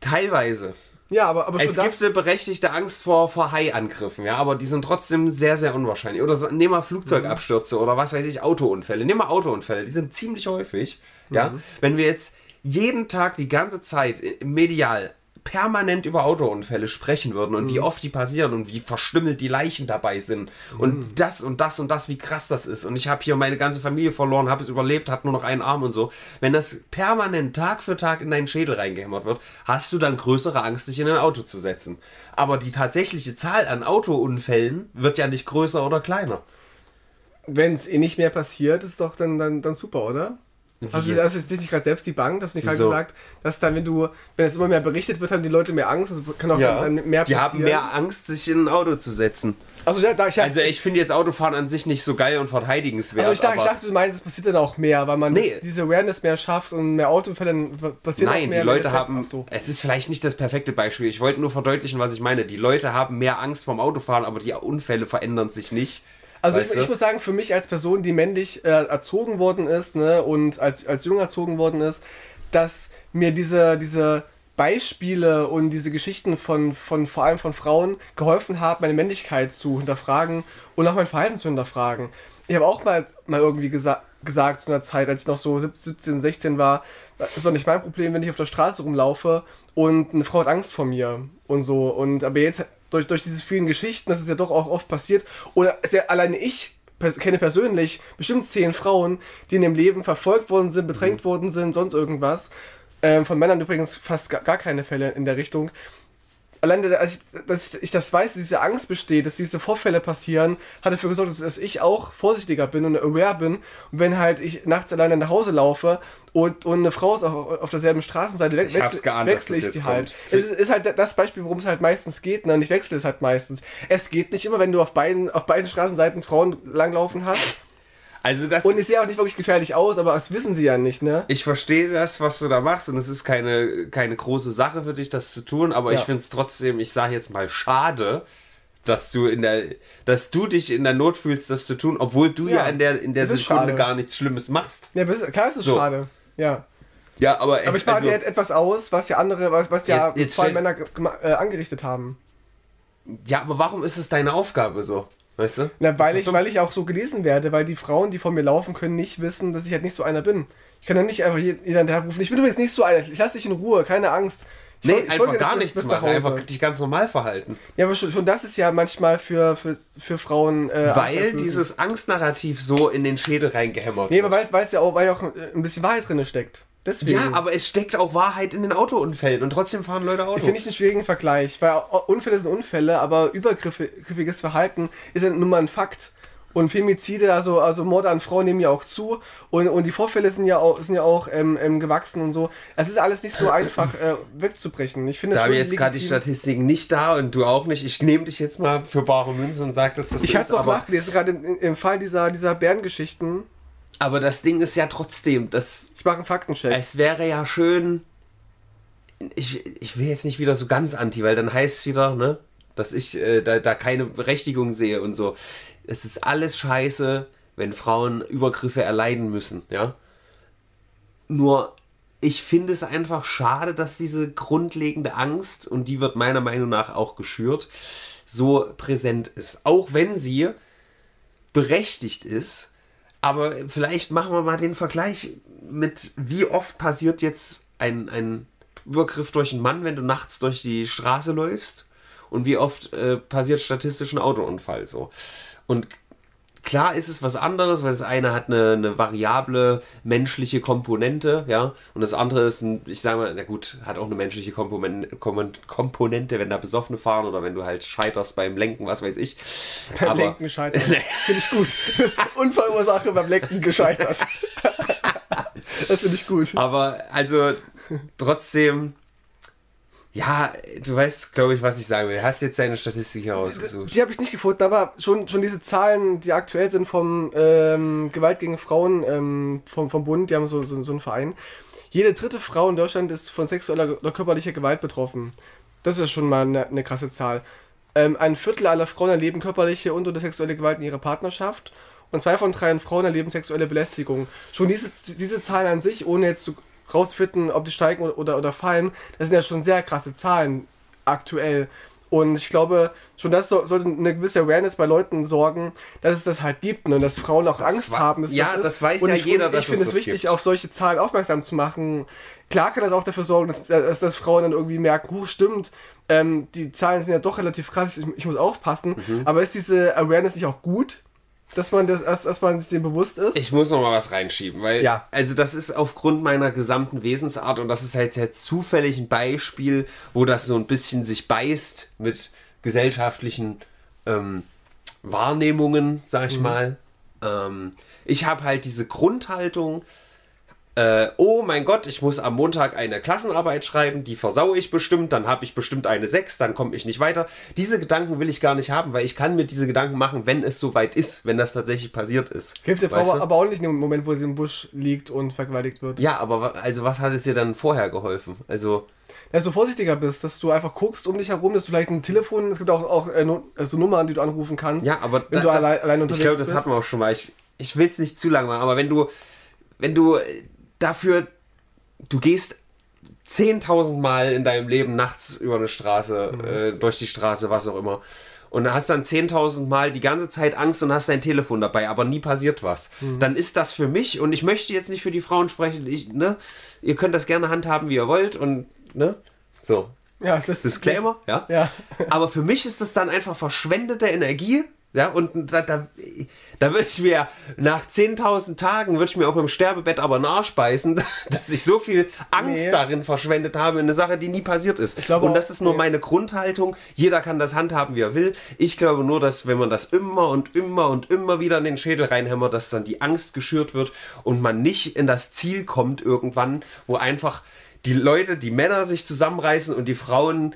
Teilweise. Ja, aber, aber Es gibt eine berechtigte Angst vor, vor Hai-Angriffen, ja, aber die sind trotzdem sehr, sehr unwahrscheinlich. Oder nehmen wir Flugzeugabstürze oder was weiß ich, Autounfälle. Nehmen wir Autounfälle, die sind ziemlich häufig, ja. Wenn wir jetzt jeden Tag die ganze Zeit äh, medial permanent über Autounfälle sprechen würden und wie oft die passieren und wie verstümmelt die Leichen dabei sind und das und das und das, wie krass das ist. Und ich habe hier meine ganze Familie verloren, habe es überlebt, habe nur noch einen Arm und so. Wenn das permanent Tag für Tag in deinen Schädel reingehämmert wird, hast du dann größere Angst, dich in ein Auto zu setzen. Aber die tatsächliche Zahl an Autounfällen wird ja nicht größer oder kleiner. Wenn es eh nicht mehr passiert, ist doch dann, dann, dann super, oder? Du jetzt? also dich nicht gerade selbst die Bank, dass du nicht gerade Wieso? gesagt, dass dann, wenn du, wenn es immer mehr berichtet wird, haben die Leute mehr Angst, es kann auch dann mehr die haben passieren. mehr Angst, sich in ein Auto zu setzen. Also, ja, da, ich, Also ich finde jetzt Autofahren an sich nicht so geil und verteidigenswert. also ich, dachte, ich dachte, du meinst, es passiert dann auch mehr, weil man Nee. das, diese Awareness mehr schafft und mehr Autounfälle passiert auch Nein, mehr. die Leute haben. So. Es ist vielleicht nicht das perfekte Beispiel. Ich wollte nur verdeutlichen, was ich meine. Die Leute haben mehr Angst vorm Autofahren, aber die Unfälle verändern sich nicht. Also ich, ich, muss sagen, für mich als Person, die männlich äh, erzogen worden ist ne, und als, als jung erzogen worden ist, dass mir diese, diese Beispiele und diese Geschichten von, von vor allem von Frauen geholfen haben, meine Männlichkeit zu hinterfragen und auch mein Verhalten zu hinterfragen. Ich habe auch mal, mal irgendwie gesa gesagt zu einer Zeit, als ich noch so 17, 16 war, das ist doch nicht mein Problem, wenn ich auf der Straße rumlaufe und eine Frau hat Angst vor mir und so. Und aber jetzt durch, durch diese vielen Geschichten, das ist ja doch auch oft passiert, oder ja alleine ich kenne persönlich bestimmt zehn Frauen, die in dem Leben verfolgt worden sind, bedrängt mhm. worden sind, sonst irgendwas. Ähm, von Männern übrigens fast gar keine Fälle in der Richtung allein, dass ich, dass ich das weiß, dass diese Angst besteht, dass diese Vorfälle passieren, hat dafür gesorgt, dass, dass ich auch vorsichtiger bin und aware bin. Und wenn halt ich nachts alleine nach Hause laufe und, und eine Frau ist auch auf derselben Straßenseite, we wechsle, geahnt, wechsle ich die halt. Es ist, ist, halt das Beispiel, worum es halt meistens geht, ne? und ich wechsle es halt meistens. Es geht nicht immer, wenn du auf beiden, auf beiden Straßenseiten Frauen langlaufen hast. Also das und es sieht auch nicht wirklich gefährlich aus, aber das wissen sie ja nicht, ne? Ich verstehe das, was du da machst und es ist keine, keine große Sache für dich, das zu tun, aber ja. ich finde es trotzdem, ich sage jetzt mal, schade, dass du in der, dass du dich in der Not fühlst, das zu tun, obwohl du ja, ja in der, in der Sekunde schade. gar nichts Schlimmes machst. Ja, klar ist es so. schade. Ja. Ja, aber, aber ich mache also, etwas aus, was ja andere, was, was ja jetzt, jetzt zwei Männer äh, angerichtet haben. Ja, aber warum ist es deine Aufgabe so? Weißt du? Na, weil ich, weil ich auch so gelesen werde, weil die Frauen, die vor mir laufen, können nicht wissen, dass ich halt nicht so einer bin. Ich kann dann nicht einfach jemanden herrufen, ich bin übrigens nicht so einer, ich lasse dich in Ruhe, keine Angst. Ich nee, einfach nicht, gar nichts machen, einfach dich ganz normal verhalten. Ja, aber schon, schon das ist ja manchmal für, für, für Frauen. Äh, weil dieses Angstnarrativ so in den Schädel reingehämmert nee, wird. Nee, aber weil es ja auch, weil ja auch ein bisschen Wahrheit drin steckt. Deswegen. Ja, aber es steckt auch Wahrheit in den Autounfällen und trotzdem fahren Leute Auto. Finde ich einen schwierigen Vergleich, weil Unfälle sind Unfälle, aber übergriffiges Verhalten ist ja nun mal ein Fakt. Und Femizide, also, also Morde an Frauen nehmen ja auch zu. Und, und die Vorfälle sind ja auch, sind ja auch ähm, ähm, gewachsen und so. Es ist alles nicht so einfach äh, wegzubrechen. Ich finde Da habe ich jetzt gerade die Statistiken nicht da und du auch nicht. Ich nehme dich jetzt mal für bare Münze und sage, dass das Ich habe es auch nachgelesen, gerade im, im Fall dieser, dieser Bärengeschichten aber das Ding ist ja trotzdem, dass. Ich mache einen Faktencheck. Es wäre ja schön. Ich, ich will jetzt nicht wieder so ganz anti, weil dann heißt es wieder, ne, dass ich äh, da, da keine Berechtigung sehe und so. Es ist alles scheiße, wenn Frauen Übergriffe erleiden müssen, ja. Nur ich finde es einfach schade, dass diese grundlegende Angst, und die wird meiner Meinung nach auch geschürt, so präsent ist. Auch wenn sie berechtigt ist, aber vielleicht machen wir mal den Vergleich mit, wie oft passiert jetzt ein, ein Übergriff durch einen Mann, wenn du nachts durch die Straße läufst und wie oft äh, passiert statistisch ein Autounfall so. Und Klar ist es was anderes, weil das eine hat eine, eine variable menschliche Komponente, ja, und das andere ist ein, ich sage mal, na gut, hat auch eine menschliche Komponente, wenn da Besoffene fahren oder wenn du halt scheiterst beim Lenken, was weiß ich. Beim Aber, Lenken scheitern. (laughs) finde ich gut. (laughs) Unfallursache beim Lenken gescheitert. (laughs) das finde ich gut. Aber also trotzdem ja, du weißt, glaube ich, was ich sagen will. Hast jetzt deine Statistik herausgesucht? Die, die habe ich nicht gefunden, aber schon, schon diese Zahlen, die aktuell sind vom ähm, Gewalt gegen Frauen ähm, vom, vom Bund, die haben so, so, so einen Verein. Jede dritte Frau in Deutschland ist von sexueller oder körperlicher Gewalt betroffen. Das ist schon mal eine, eine krasse Zahl. Ähm, ein Viertel aller Frauen erleben körperliche und oder sexuelle Gewalt in ihrer Partnerschaft und zwei von drei Frauen erleben sexuelle Belästigung. Schon diese, diese Zahlen an sich, ohne jetzt zu rausfinden, ob die steigen oder, oder, oder fallen, das sind ja schon sehr krasse Zahlen aktuell. Und ich glaube, schon das so, sollte eine gewisse Awareness bei Leuten sorgen, dass es das halt gibt ne? und dass Frauen auch das Angst haben. Dass ja, das, das weiß ja jeder, dass Ich finde es wichtig, gibt. auf solche Zahlen aufmerksam zu machen. Klar kann das auch dafür sorgen, dass, dass, dass Frauen dann irgendwie merken, huh, stimmt, ähm, die Zahlen sind ja doch relativ krass, ich, ich muss aufpassen. Mhm. Aber ist diese Awareness nicht auch gut? Dass man das, dass, dass man sich dem bewusst ist. Ich muss noch mal was reinschieben, weil ja. also das ist aufgrund meiner gesamten Wesensart und das ist halt jetzt zufällig ein Beispiel, wo das so ein bisschen sich beißt mit gesellschaftlichen ähm, Wahrnehmungen, sag ich mhm. mal. Ähm, ich habe halt diese Grundhaltung, äh, oh mein Gott, ich muss am Montag eine Klassenarbeit schreiben, die versaue ich bestimmt, dann habe ich bestimmt eine 6, dann komme ich nicht weiter. Diese Gedanken will ich gar nicht haben, weil ich kann mir diese Gedanken machen, wenn es soweit ist, wenn das tatsächlich passiert ist. Hilft der Frau aber auch nicht im Moment, wo sie im Busch liegt und vergewaltigt wird. Ja, aber also was hat es dir dann vorher geholfen? Also, Dass du vorsichtiger bist, dass du einfach guckst um dich herum, dass du vielleicht ein Telefon, es gibt auch, auch äh, äh, so Nummern, die du anrufen kannst. ja, aber wenn da- du allein, allein ich unterwegs glaube, das bist. hatten wir auch schon mal. Ich, ich will es nicht zu lang machen, aber wenn du, wenn du äh, dafür, du gehst 10.000 Mal in deinem Leben nachts über eine Straße, Mhm. äh, durch die Straße, was auch immer. Und hast dann 10.000 Mal die ganze Zeit Angst und hast dein Telefon dabei, aber nie passiert was. Mhm. Dann ist das für mich, und ich möchte jetzt nicht für die Frauen sprechen, ich, ne? ihr könnt das gerne handhaben, wie ihr wollt und, ne? So. Ja, das Disclaimer, ja? Ja. Aber für mich ist das dann einfach verschwendete Energie. Ja, und da, da, da würde ich mir nach 10.000 Tagen, würde ich mir auf dem Sterbebett aber beißen, (laughs) dass ich so viel Angst Nee. darin verschwendet habe in eine Sache, die nie passiert ist. glaube und das ist nur nee. meine Grundhaltung. Jeder kann das handhaben, wie er will. Ich glaube nur, dass wenn man das immer und immer und immer wieder in den Schädel reinhämmert, dass dann die Angst geschürt wird und man nicht in das Ziel kommt irgendwann, wo einfach die Leute, die Männer sich zusammenreißen und die Frauen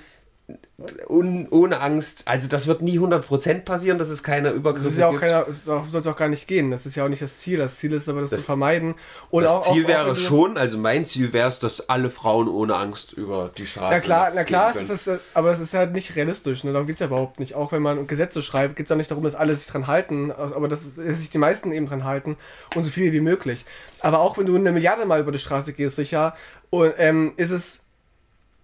un, ohne Angst, also das wird nie 100% passieren, dass es keine Übergriffe Das ist ja auch gibt. keiner, es soll es auch gar nicht gehen. Das ist ja auch nicht das Ziel. Das Ziel ist aber, das, zu vermeiden. Und das auch, Ziel auch, wäre auch, schon, also mein Ziel wäre es, dass alle Frauen ohne Angst über die Straße Na klar, na klar, es ist, das, aber es ist halt nicht realistisch. Ne? Darum geht es ja überhaupt nicht. Auch wenn man Gesetze schreibt, geht es ja nicht darum, dass alle sich dran halten, aber dass dass sich die meisten eben dran halten und so viele wie möglich. Aber auch wenn du eine Milliarde Mal über die Straße gehst, sicher, und, ähm, ist es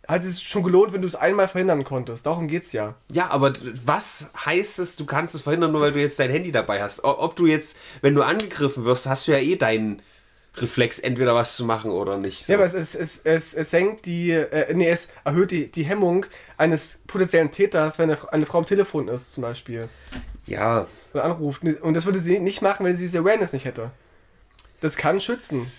hat es schon gelohnt, wenn du es einmal verhindern konntest. Darum geht's ja. Ja, aber was heißt es, du kannst es verhindern, nur weil du jetzt dein Handy dabei hast? Ob du jetzt, wenn du angegriffen wirst, hast du ja eh deinen Reflex, entweder was zu machen oder nicht. So. Ja, aber es, es, es, es, es senkt die, äh, nee, es erhöht die, die Hemmung eines potenziellen Täters, wenn eine, eine Frau am Telefon ist, zum Beispiel. ja, und anruft. Und das würde sie nicht machen, wenn sie diese Awareness nicht hätte. Das kann schützen.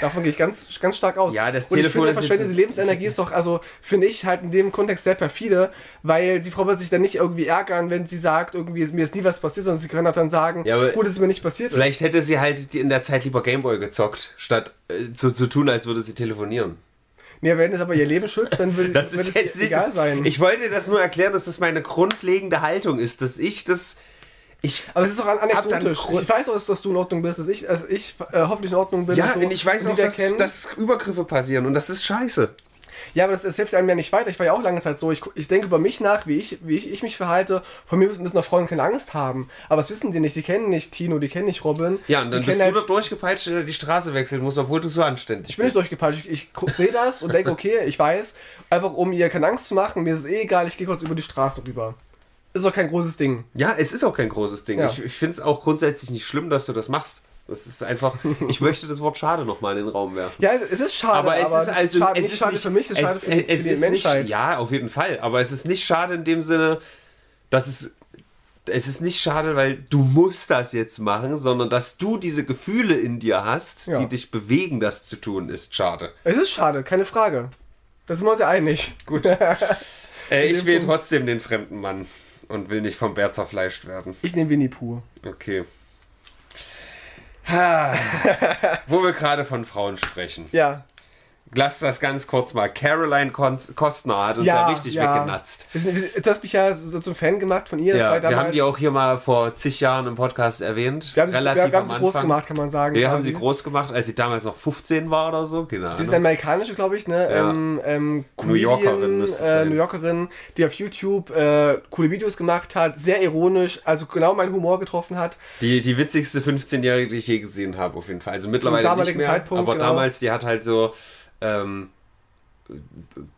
Davon gehe ich ganz, ganz stark aus. Ja, das Und ich Telefon finde, ist verschwendete Lebensenergie ist doch, also finde ich halt in dem Kontext sehr perfide, weil die Frau wird sich dann nicht irgendwie ärgern, wenn sie sagt, irgendwie ist mir ist nie was passiert, sondern sie kann halt dann sagen, Ja, gut, dass es mir nicht passiert ist. vielleicht hätte sie halt in der Zeit lieber Gameboy gezockt, statt äh, zu, zu tun, als würde sie telefonieren. Nee, wenn es aber ihr Leben schützt, dann will, (laughs) Das ist es jetzt nicht. egal Das, sein. ich wollte das nur erklären, dass das meine grundlegende Haltung ist, dass ich das. Ich, aber es ist doch anekdotisch. Ich weiß auch, dass du in Ordnung bist, dass ich, dass ich äh, hoffentlich in Ordnung bin. ja, und so. und ich weiß Und auch, dass, dass Übergriffe passieren und das ist scheiße. Ja, aber das, das hilft einem ja nicht weiter. Ich war ja auch lange Zeit so. Ich, ich denke über mich nach, wie ich, wie ich, ich mich verhalte. Von mir müssen auch Frauen keine Angst haben. Aber das wissen die nicht. Die kennen nicht Tino, die kennen nicht Robin. Ja, und dann die bist du halt, durchgepeitscht, der die Straße wechseln muss, obwohl du so anständig Ich bin nicht bist. durchgepeitscht. Ich, ich sehe das und denke, okay, ich weiß. Einfach um ihr keine Angst zu machen. Mir ist es eh egal, ich gehe kurz über die Straße rüber. Ist doch kein großes Ding. Ja, es ist auch kein großes Ding. Ja. Ich, ich finde es auch grundsätzlich nicht schlimm, dass du das machst. Das ist einfach, (laughs) ich möchte das Wort schade nochmal in den Raum werfen. Ja, es ist schade, Aber es ist das also, schade, es nicht ist schade nicht, für mich, es ist schade für, es für die ist Menschheit. Nicht, ja, auf jeden Fall. Aber es ist nicht schade in dem Sinne, dass es, es ist nicht schade, weil du musst das jetzt machen, sondern dass du diese Gefühle in dir hast, Ja. die dich bewegen, das zu tun, ist schade. Es ist schade, keine Frage. Da sind wir uns ja einig. Gut. (laughs) Äh, ich Punkt. trotzdem den fremden Mann und will nicht vom Bär zerfleischt werden. Ich nehme Winnie Pooh. Okay. Ha. Wo wir gerade von Frauen sprechen. Ja. Lass das ganz kurz mal. Caroline Kostner hat uns ja, richtig weggenatzt. Wir sind, wir, du hast mich ja so zum Fan gemacht von ihr. Ja, wir damals, haben die auch hier mal vor zig Jahren im Podcast erwähnt. Wir haben sie, relativ wir, wir haben sie groß gemacht, kann man sagen. Wir haben quasi. sie groß gemacht, als sie damals noch 15 war oder so. Genau. Sie ist eine amerikanische, glaube ich, ne? Ja. Ähm, ähm, New Yorkerin müsste äh. New Yorkerin, die auf YouTube äh, coole Videos gemacht hat, sehr ironisch, also genau meinen Humor getroffen hat. Die, die witzigste 15-Jährige, die ich je gesehen habe, auf jeden Fall. Also mittlerweile nicht mehr, Zeitpunkt, aber genau. damals, die hat halt so ähm,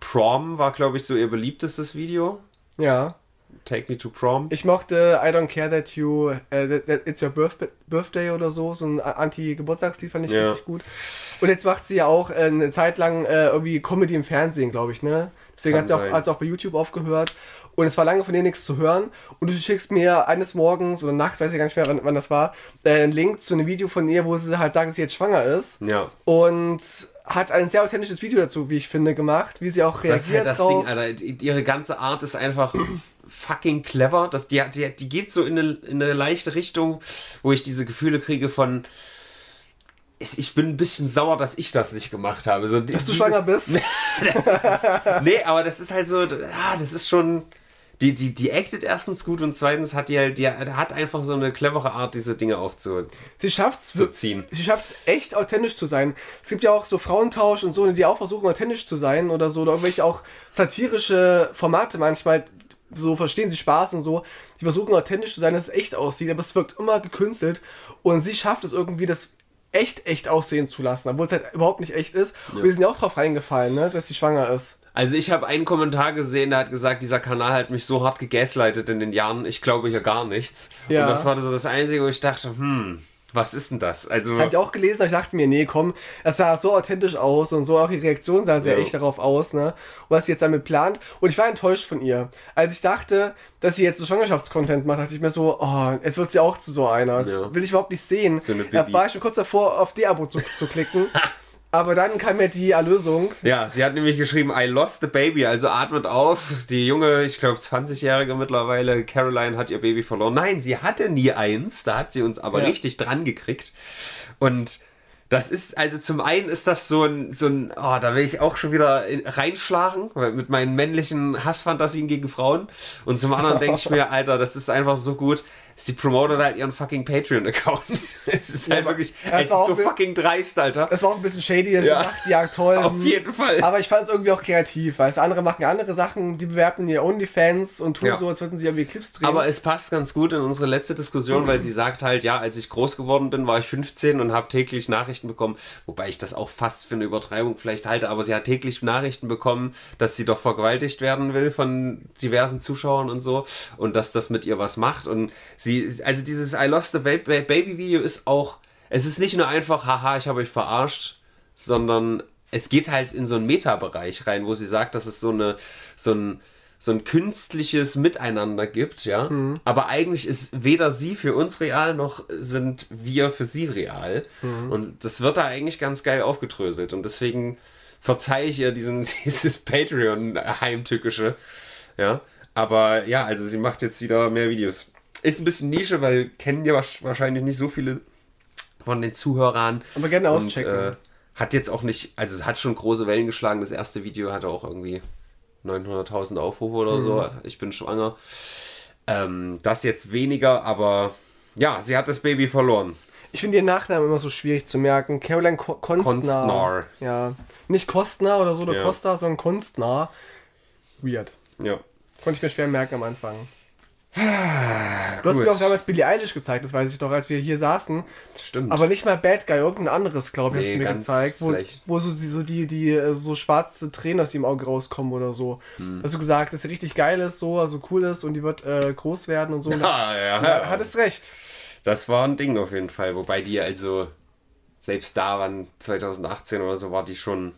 Prom war, glaube ich, so ihr beliebtestes Video. Ja. Take Me to Prom. Ich mochte I Don't Care That You, äh, that, that It's Your Birth Birthday oder so, so ein Anti-Geburtstagslied fand ich Ja. richtig gut. Und jetzt macht sie ja auch äh, eine Zeit lang äh, irgendwie Comedy im Fernsehen, glaube ich, ne? Deswegen Kann hat sie, auch, hat sie auch bei YouTube aufgehört. Und es war lange von ihr nichts zu hören. Und du schickst mir eines Morgens oder nachts, weiß ich gar nicht mehr, wann, wann das war, äh, einen Link zu einem Video von ihr, wo sie halt sagt, dass sie jetzt schwanger ist. Ja. Und hat ein sehr authentisches Video dazu, wie ich finde, gemacht, wie sie auch reagiert Das ist halt das drauf. Ding, Alter. Ihre ganze Art ist einfach (clears throat) fucking clever. Das, die, die, die geht so in eine, in eine leichte Richtung, wo ich diese Gefühle kriege von. ich bin ein bisschen sauer, dass ich das nicht gemacht habe. So, Dass du schwanger bist? (laughs) nee, aber das ist halt so, ja, das ist schon. Die, die, die actet erstens gut und zweitens hat die halt, die hat einfach so eine clevere Art, diese Dinge aufzuziehen. Sie schafft's, Zu ziehen. sie schafft's echt authentisch zu sein. Es gibt ja auch so Frauentausch und so, die auch versuchen authentisch zu sein oder so, oder irgendwelche auch satirische Formate manchmal, so verstehen sie Spaß und so. Die versuchen authentisch zu sein, dass es echt aussieht, aber es wirkt immer gekünstelt und sie schafft es irgendwie, das echt echt aussehen zu lassen, obwohl es halt überhaupt nicht echt ist. Und wir sind ja auch drauf reingefallen, ne, dass sie schwanger ist. Also ich habe einen Kommentar gesehen, der hat gesagt, dieser Kanal hat mich so hart gegaslightet in den Jahren, ich glaube hier gar nichts. Ja. Und das war so das Einzige, wo ich dachte, hm, was ist denn das? Also Hab ich auch gelesen, aber ich dachte mir, nee, komm, es sah so authentisch aus und so auch die Reaktion sah sehr Ja. echt darauf aus, ne? Und was sie jetzt damit plant. Und ich war enttäuscht von ihr. Als ich dachte, dass sie jetzt so Schwangerschaftscontent macht, dachte ich mir so, oh, jetzt wird sie auch zu so einer. Das Ja. will ich überhaupt nicht sehen. So eine da war ich schon kurz davor, auf D-Abo zu, zu klicken. (laughs) aber dann kam mir die Erlösung. Ja, sie hat nämlich geschrieben, I lost the baby, also atmet auf. Die junge, ich glaube 20-Jährige mittlerweile, Caroline hat ihr Baby verloren. Nein, sie hatte nie eins, da hat sie uns aber Ja. richtig dran gekriegt. Und das ist, also zum einen ist das so ein, so ein, oh, da will ich auch schon wieder in- reinschlagen, mit meinen männlichen Hassfantasien gegen Frauen. Und zum anderen denke ich mir, (laughs) Alter, das ist einfach so gut. Sie promotet halt ihren fucking Patreon-Account. (laughs) Es ist halt aber wirklich, es ist so fucking dreist, Alter. Das war auch ein bisschen shady, dass Ja. dachte, ja, toll. (laughs) Auf jeden Fall. Aber ich fand es irgendwie auch kreativ, weil andere machen andere Sachen, die bewerben ihr OnlyFans und tun Ja. so, als würden sie irgendwie Clips drehen. Aber es passt ganz gut in unsere letzte Diskussion, weil sie sagt halt, ja, als ich groß geworden bin, war ich 15 und habe täglich Nachrichten bekommen, wobei ich das auch fast für eine Übertreibung vielleicht halte, aber sie hat täglich Nachrichten bekommen, dass sie doch vergewaltigt werden will von diversen Zuschauern und so und dass das mit ihr was macht und sie, also dieses I Lost the Ba- Ba- Baby Video ist auch, es ist nicht nur einfach, haha, ich habe euch verarscht, sondern es geht halt in so einen Meta-Bereich rein, wo sie sagt, dass es so eine, so ein, so ein künstliches Miteinander gibt, ja. Aber eigentlich ist weder sie für uns real, noch sind wir für sie real. Und das wird da eigentlich ganz geil aufgedröselt. Und deswegen verzeihe ich ihr diesen, (laughs) dieses Patreon-Heimtückische, ja. Aber ja, also sie macht jetzt wieder mehr Videos. Ist ein bisschen Nische, weil kennen ja wahrsch- wahrscheinlich nicht so viele von den Zuhörern. Aber gerne Und, auschecken. äh, hat jetzt auch nicht, also es hat schon große Wellen geschlagen. Das erste Video hatte auch irgendwie 900.000 Aufrufe oder so. Mhm. Ich bin schwanger. Ähm, das jetzt weniger, aber ja, sie hat das Baby verloren. Ich finde ihren Nachnamen immer so schwierig zu merken. Caroline Ko Konstner. Konstner. Ja. Nicht Kostner oder so, oder Ja. Costa, sondern Konstner. Weird. Ja. Konnte ich mir schwer merken am Anfang. Du hast Gut. mir auch damals Billie Eilish gezeigt, das weiß ich doch, als wir hier saßen. Stimmt. Aber nicht mal Bad Guy, irgendein anderes, glaube ich, Nee, hast du mir gezeigt, wo, wo so, die- so die, die äh, so schwarze Tränen aus ihrem Auge rauskommen oder so. Hm. Hast du gesagt, dass sie richtig geil ist, so, also cool ist und die wird äh, groß werden und so. (laughs) Ah, ja, Ja, hattest recht. Das war ein Ding auf jeden Fall. Wobei die also, selbst da waren 2018 oder so, war die schon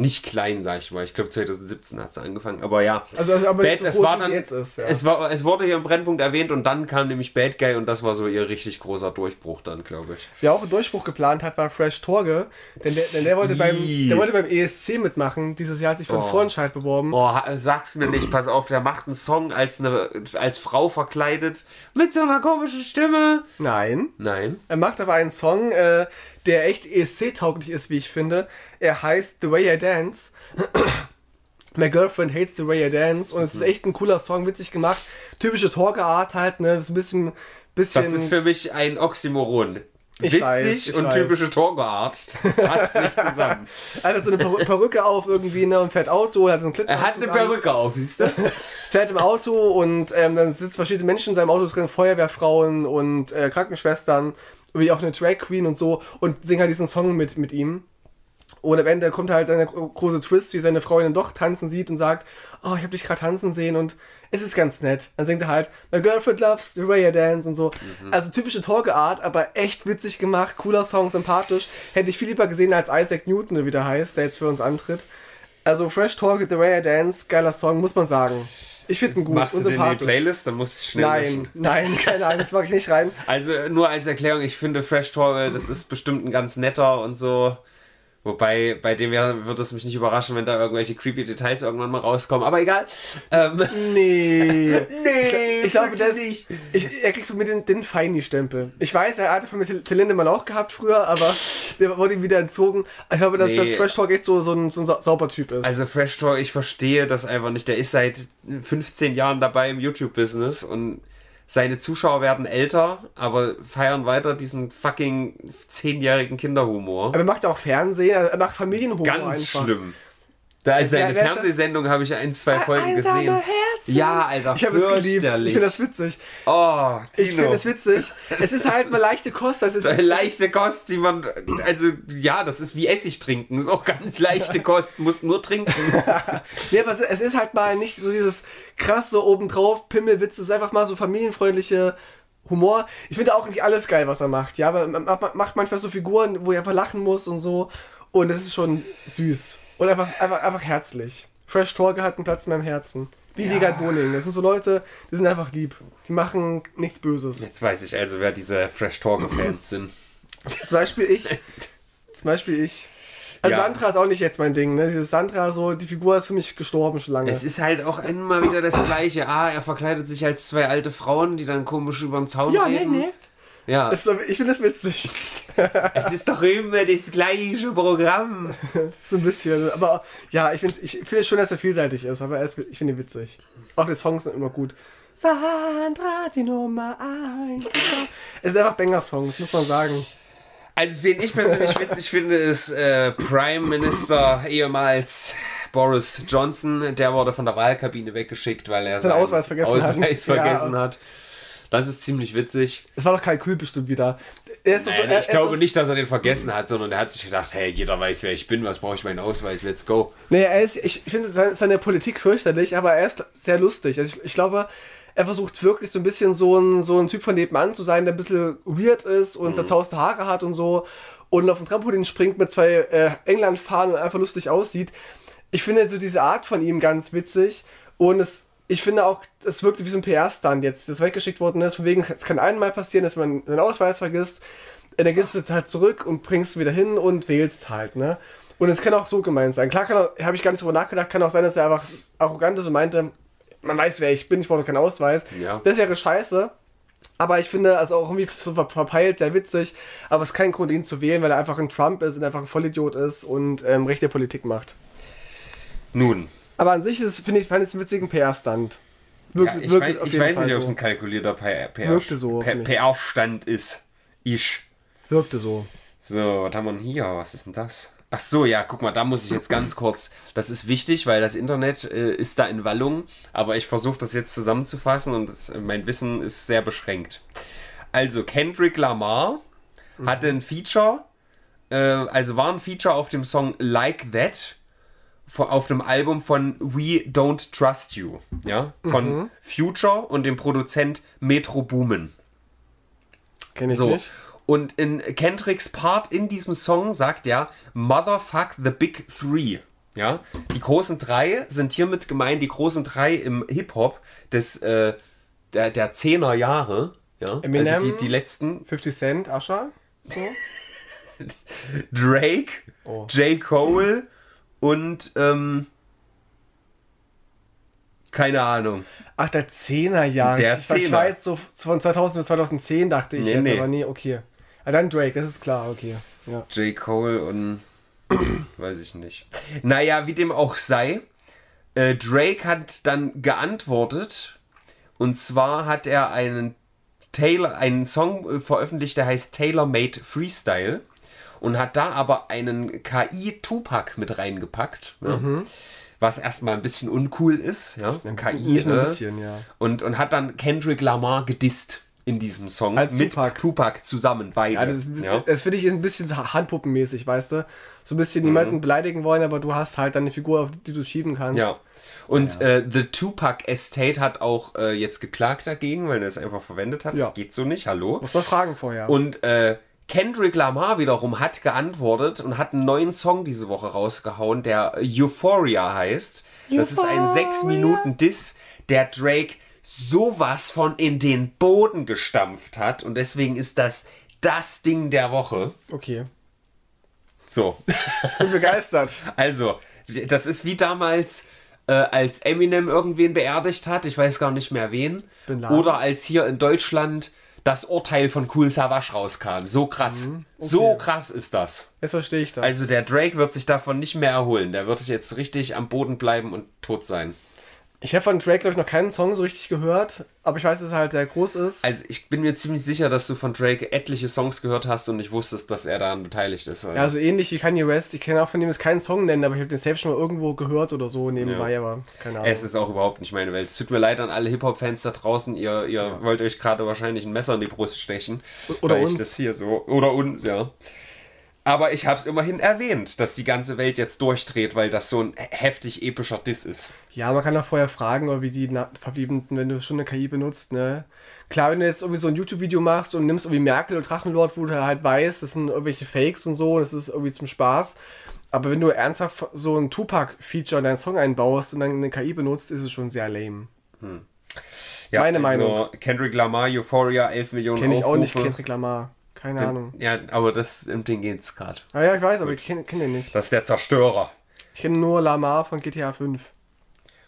nicht klein, sag ich mal. Ich glaube 2017 hat sie angefangen. Aber ja. Also, also aber Bad, so es war dann, jetzt ist. Ja. es, war, es wurde hier im Brennpunkt erwähnt und dann kam nämlich Bad Guy und das war so ihr richtig großer Durchbruch dann, glaube ich. Wer auch einen Durchbruch geplant hat, war Fresh Torge. Denn der, denn der, wollte, beim, der wollte beim ESC mitmachen. Dieses Jahr hat sich für den Oh. Vorentscheid beworben. Oh, sag's mir nicht, pass auf, der macht einen Song als, eine, als Frau verkleidet mit so einer komischen Stimme. Nein. Nein. Er macht aber einen Song, äh, der echt ESC-tauglich ist, wie ich finde. Er heißt The Way I Dance. (clears throat) My Girlfriend Hates the Way I Dance. Und es Mhm. ist echt ein cooler Song, witzig gemacht. Typische Torge-Art halt, ne? So ein bisschen. bisschen Das ist für mich ein Oxymoron. Ich Witzig weiß, und weiß. typische Torgeart. (laughs) Das passt nicht zusammen. er hat so eine Perücke auf irgendwie, ne? Und fährt Auto, hat so einen. Er hat eine Perücke auf, siehst du? (laughs) fährt im Auto und ähm, dann sitzen verschiedene Menschen in seinem Auto drin, Feuerwehrfrauen und äh, Krankenschwestern, wie auch eine Drag Queen und so und singen halt diesen Song mit, mit ihm. Und am Ende kommt halt eine gro- große Twist, wie seine Frau ihn dann doch tanzen sieht und sagt, oh, ich habe dich gerade tanzen sehen und es ist ganz nett. Dann singt er halt, My girlfriend loves the way I dance und so. Also typische Torge-Art, aber echt witzig gemacht, cooler Song, sympathisch. Hätte ich viel lieber gesehen als Isaac Newton, der wieder heißt, der jetzt für uns antritt. Also Fresh Torge, The Way I Dance, geiler Song, muss man sagen. Ich finde ihn gut Machst du den in die. Playlist? Dann musst du schnell Nein, löschen. (laughs) nein, keine Ahnung, das mag ich nicht rein. Also nur als Erklärung, ich finde Fresh Torge, das ist bestimmt ein ganz netter und so. Wobei, bei dem wär, würde es mich nicht überraschen, wenn da irgendwelche creepy Details irgendwann mal rauskommen. Aber egal. Ähm, Nee. (laughs) nee, Ich, ich glaube, das, wirklich ich, er kriegt von mir den, den Feini-Stempel. Ich weiß, er hatte von mir Till Lindemann auch gehabt früher, aber der wurde ihm wieder entzogen. Ich glaube, dass Nee. das Fresh Talk echt so, so ein, so ein Sa- sauber Typ ist. Also Fresh Talk, ich verstehe das einfach nicht. Der ist seit 15 Jahren dabei im YouTube-Business und seine Zuschauer werden älter, aber feiern weiter diesen fucking 10-jährigen Kinderhumor. aber er macht auch Fernsehen, er macht Familienhumor Ganz einfach. schlimm. Da Wer- seine das? Fernsehsendung, habe ich ein, zwei Folgen gesehen. Herzen. Ja, Alter, Ich habe es geliebt. Ich finde das witzig. Oh, Ich Tino. finde es witzig. Es ist halt mal leichte Kost. Es ist, (laughs) leichte Kost, die man, also ja, das ist wie Essig trinken. Das ist auch ganz leichte Kost, muss nur trinken. (laughs) Nee, aber es, es ist halt mal nicht so dieses krasse obendrauf, Pimmelwitz, es ist einfach mal so familienfreundliche Humor. Ich finde auch nicht alles geil, was er macht, ja, aber macht manchmal so Figuren, wo er einfach lachen muss und so und das ist schon süß und einfach, einfach, einfach herzlich. Fresh Torge hat einen Platz in meinem Herzen. Wie ja. Wiegald Boning. Das sind so Leute, die sind einfach lieb. Die machen nichts Böses. Jetzt weiß ich also, wer diese Fresh Talker Fans sind. Zum Beispiel ich. Zum Beispiel ich. Also Ja. Sandra ist auch nicht jetzt mein Ding, ne? Dieses Sandra, so, die Figur ist für mich gestorben schon lange. Es ist halt auch immer wieder das Gleiche. Ah, er verkleidet sich als zwei alte Frauen, die dann komisch über den Zaun ja, nee, reden. nee. Ja, ist, ich finde das witzig. (laughs) es ist doch immer das gleiche Programm. So ein bisschen. Aber ja, ich finde ich find es schön, dass er vielseitig ist, aber er ist, ich finde ihn witzig. Auch die Songs sind immer gut. Sandra, die Nummer 1. Es sind einfach Banger-Songs, muss man sagen. Also, wen ich persönlich witzig finde, ist äh, Prime Minister ehemals Boris Johnson. Der wurde von der Wahlkabine weggeschickt, weil er Seinen Ausweis vergessen hat. Ausweis Ja. vergessen hat. Das ist ziemlich witzig. Es war doch Kalkül bestimmt wieder. Er doch so, Nein, er, ich glaube nicht, dass er den vergessen hat, sondern er hat sich gedacht, hey, jeder weiß, wer ich bin, was brauche ich meinen Ausweis, let's go. Nee, er ist, ich finde seine, seine Politik fürchterlich, aber er ist sehr lustig. Also ich, ich glaube, er versucht wirklich so ein bisschen so ein, so ein Typ von nebenan zu sein, der ein bisschen weird ist und zerzauste Haare hat und so und auf dem Trampolin springt mit zwei äh, England-Fahnen und einfach lustig aussieht. Ich finde so diese Art von ihm ganz witzig und es, ich finde auch, es wirkte wie so ein PR-Stand jetzt, das weggeschickt worden ist, von wegen, es kann einmal passieren, dass man seinen Ausweis vergisst, äh, dann gehst du halt zurück und bringst wieder hin und wählst halt, ne? Und es kann auch so gemeint sein. Klar habe ich gar nicht drüber nachgedacht, kann auch sein, dass er einfach arrogant ist und meinte, man weiß, wer ich bin, ich brauche keinen Ausweis. Ja. Das wäre scheiße. Aber ich finde, also auch irgendwie so ver- verpeilt, sehr witzig. Aber es ist kein Grund, ihn zu wählen, weil er einfach ein Trump ist und einfach ein Vollidiot ist und ähm, rechte Politik macht. Nun, Aber an sich ist, finde ich, fand ich es einen witzigen PR-Stand. ja, Wirkte, ich wirkte weiß, ich weiß nicht, ob es so. ein kalkulierter Wirkte so. PR-Stand ist. Ich. Wirkte so. So, was haben wir denn hier? Was ist denn das? Ach so, ja, guck mal, da muss ich jetzt ganz kurz. Das ist wichtig, weil das Internet äh, ist da in Wallung, aber ich versuche das jetzt zusammenzufassen und das, mein Wissen ist sehr beschränkt. Also, Kendrick Lamar hatte ein Feature, äh, also war ein Feature auf dem Song Like That auf dem Album von We Don't Trust You, ja, von Future und dem Produzent Metro Boomin. Kenne ich So. nicht. Und in Kendricks Part in diesem Song sagt er Motherfuck the Big Three. Ja, die großen drei sind hiermit gemeint, die großen drei im Hip-Hop des äh, der, der 10er Jahre. Ja, Eminem. also die, die letzten 50 Cent, Ascher. So. (laughs) Drake, Oh. J. Cole und ähm, keine Ahnung. Ach, der 10er Jahre. Der ich war- ich 10er. war jetzt so von 2000 bis 2010, dachte ich Nee, jetzt, nee. aber nee, okay. Ah, dann Drake, das ist klar, okay. Ja. J. Cole und (clears throat) weiß ich nicht. Naja, wie dem auch sei, äh, Drake hat dann geantwortet und zwar hat er einen Taylor, einen Song äh, veröffentlicht, der heißt Tailor Made Freestyle und hat da aber einen KI Tupac mit reingepackt, ja, was erstmal ein bisschen uncool ist, ja, KI nur ein äh, bisschen, ja. und, und hat dann Kendrick Lamar gedisst in diesem Song Als mit Tupac. Tupac, zusammen beide. Ja, das, ja. das finde ich ist ein bisschen handpuppenmäßig, weißt du? So ein bisschen Mhm. niemanden beleidigen wollen, aber du hast halt eine Figur, auf die du schieben kannst. Ja. Und Äh, The Tupac Estate hat auch äh, jetzt geklagt dagegen, weil er es einfach verwendet hat. Ja. Das geht so nicht, hallo. Muss man fragen vorher. Und äh, Kendrick Lamar wiederum hat geantwortet und hat einen neuen Song diese Woche rausgehauen, der Euphoria heißt. Das ist ein Euphoria. 6 Minuten Diss, der Drake sowas von in den Boden gestampft hat. Und deswegen ist das das Ding der Woche. okay. So. Ich bin begeistert. (laughs) Also, das ist wie damals, äh, als Eminem irgendwen beerdigt hat, ich weiß gar nicht mehr wen. Oder als hier in Deutschland das Urteil von Cool Savage rauskam. So krass. So krass ist das. Jetzt verstehe ich das. Also der Drake wird sich davon nicht mehr erholen. Der wird jetzt richtig am Boden bleiben und tot sein. Ich habe von Drake, glaube ich, noch keinen Song so richtig gehört, aber ich weiß, dass er halt sehr groß ist. Also ich bin mir ziemlich sicher, dass du von Drake etliche Songs gehört hast und nicht wusstest, dass er daran beteiligt ist. Ja, so ähnlich wie Kanye West. Ich kann auch von dem jetzt keinen Song nennen, aber ich habe den selbst schon mal irgendwo gehört oder so nebenbei, aber keine Ahnung. Es ist auch überhaupt nicht meine Welt. Es tut mir leid an alle Hip-Hop-Fans da draußen. Ihr, ihr wollt euch gerade wahrscheinlich ein Messer in die Brust stechen. Oder uns. Ich das hier so, oder uns, ja. Aber ich habe es immerhin erwähnt, dass die ganze Welt jetzt durchdreht, weil das so ein heftig epischer Diss ist. Ja, man kann auch vorher fragen, wie die Verbliebenen, wenn du schon eine KI benutzt, ne? Klar, wenn du jetzt irgendwie so ein YouTube-Video machst und nimmst irgendwie Merkel und Drachenlord, wo du halt weißt, das sind irgendwelche Fakes und so, das ist irgendwie zum Spaß. Aber wenn du ernsthaft so ein Tupac-Feature in deinen Song einbaust und dann eine KI benutzt, ist es schon sehr lame. Ja, Meine also Meinung. Kendrick Lamar, Euphoria, 11 Millionen Kenne ich auch nicht, Aufrufe. Kendrick Lamar. Keine Ahnung. Ja, aber das im Ding geht's gerade. Ah ja, ich weiß, aber ich kenne kenn den nicht. Das ist der Zerstörer. Ich kenne nur Lamar von GTA 5.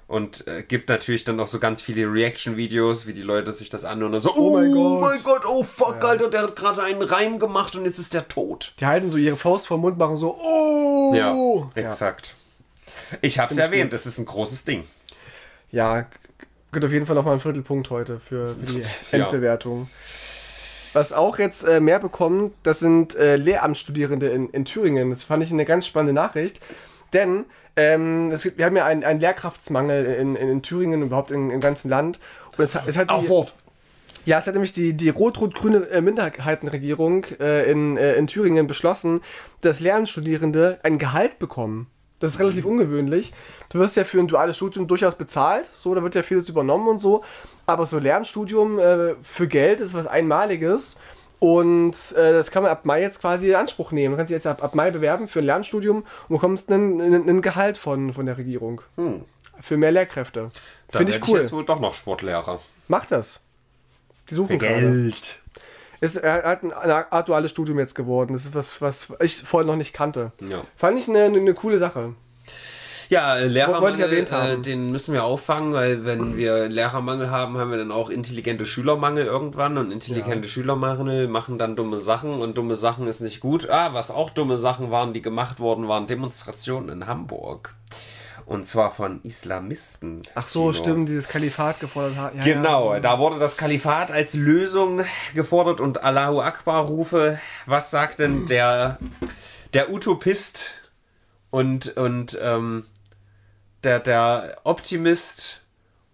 Und äh, gibt natürlich dann noch so ganz viele Reaction-Videos, wie die Leute sich das anhören und so, Oh mein Gott." mein Gott, oh fuck, Alter, der hat gerade einen Reim gemacht und jetzt ist der tot. Die halten so ihre Faust vor den Mund, machen so, oh! Ja, exakt. Ich hab's Find ich erwähnt, gut. das ist ein großes Ding. Ja, gibt auf jeden Fall nochmal einen Viertelpunkt heute für, für die (laughs) Ja. Was auch jetzt äh, mehr bekommt, das sind äh, Lehramtsstudierende in, in Thüringen. Das fand ich eine ganz spannende Nachricht. Denn ähm, gibt, wir haben ja einen, einen Lehrkraftsmangel in, in, in Thüringen und überhaupt im, im ganzen Land. Und es, es hat die, Wort. ja, es hat nämlich die, die rot-rot-grüne äh, Minderheitenregierung äh, in, äh, in Thüringen beschlossen, dass Lehramtsstudierende ein Gehalt bekommen. Das ist relativ ungewöhnlich. Du wirst ja für ein duales Studium durchaus bezahlt, so, da wird ja vieles übernommen und so. Aber so Lehramtsstudium äh, für Geld ist was Einmaliges. Und äh, das kann man ab Mai jetzt quasi in Anspruch nehmen. Du kannst dich jetzt ab, ab Mai bewerben für ein Lehramtsstudium und bekommst einen, einen, einen Gehalt von, von der Regierung. Für mehr Lehrkräfte. Finde ich cool. jetzt wohl doch noch Sportlehrer. Mach das. Die suchen gerade. Ist halt ein eine Art duales Studium jetzt geworden. Das ist was, was ich vorher noch nicht kannte. Ja. Fand ich eine, eine coole Sache. Ja, äh, Lehrermangel, Wollte ich erwähnt äh, den müssen wir auffangen, weil wenn wir Lehrermangel haben, haben wir dann auch intelligente Schülermangel irgendwann und intelligente Schülermangel machen dann dumme Sachen und dumme Sachen ist nicht gut. Ah, was auch dumme Sachen waren, die gemacht wurden, waren Demonstrationen in Hamburg. Und zwar von Islamisten. Ach so, Tino. stimmt, dieses Kalifat gefordert hat. Ja, Genau, Ja. da wurde das Kalifat als Lösung gefordert und Allahu Akbar Rufe. Was sagt denn der, der Utopist und, und ähm, der, der Optimist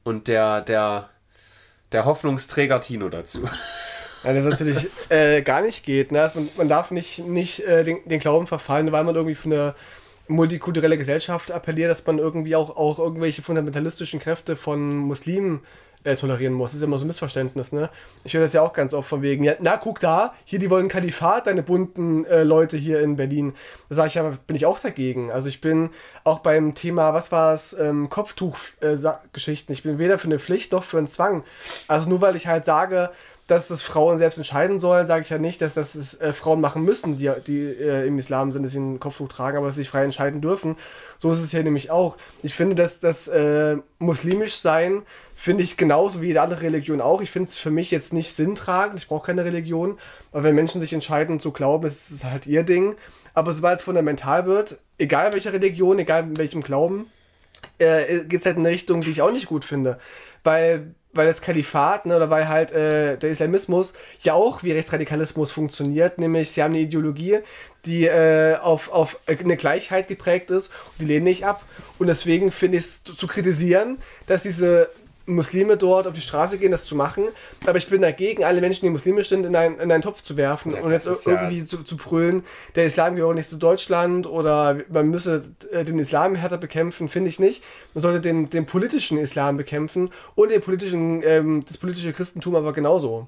und der, der, der Hoffnungsträger Tino dazu? Ja, das natürlich äh, gar nicht geht. Ne? Also man, man darf nicht, nicht äh, den, den Glauben verfallen, weil man irgendwie für eine multikulturelle Gesellschaft appelliert, dass man irgendwie auch, auch irgendwelche fundamentalistischen Kräfte von Muslimen äh, tolerieren muss. Das ist immer so ein Missverständnis, ne? Ich höre das ja auch ganz oft von wegen, ja, na guck da, hier, die wollen Kalifat, deine bunten äh, Leute hier in Berlin. Da sage ich ja, bin ich auch dagegen. Also ich bin auch beim Thema, was war es, ähm, Kopftuch-Geschichten, ich bin weder für eine Pflicht noch für einen Zwang. Also nur weil ich halt sage, dass das Frauen selbst entscheiden sollen, sage ich ja nicht, dass das äh, Frauen machen müssen, die, die äh, im Islam sind, dass sie ein Kopftuch tragen, aber dass sie frei entscheiden dürfen. So ist es ja nämlich auch. Ich finde, dass das äh, muslimisch sein, finde ich genauso wie jede andere Religion auch. Ich finde es für mich jetzt nicht sinntragend. Ich brauche keine Religion. Aber wenn Menschen sich entscheiden zu glauben, ist es halt ihr Ding. Aber sobald es fundamental wird, egal welcher Religion, egal in welchem Glauben, äh, geht es halt in eine Richtung, die ich auch nicht gut finde. Weil, weil das Kalifat, ne, oder weil halt äh, der Islamismus ja auch wie Rechtsradikalismus funktioniert, nämlich sie haben eine Ideologie, die äh, auf, auf eine Gleichheit geprägt ist und die lehnen nicht ab. Und deswegen finde ich es zu, zu kritisieren, dass diese Muslime dort auf die Straße gehen, das zu machen. Aber ich bin dagegen, alle Menschen, die muslimisch sind, in einen, in einen Topf zu werfen Ja, und jetzt ist ja- irgendwie zu, zu brüllen, der Islam gehört nicht zu Deutschland oder man müsse äh, den Islam härter bekämpfen, finde ich nicht. Man sollte den, den politischen Islam bekämpfen und den politischen, ähm, das politische Christentum aber genauso.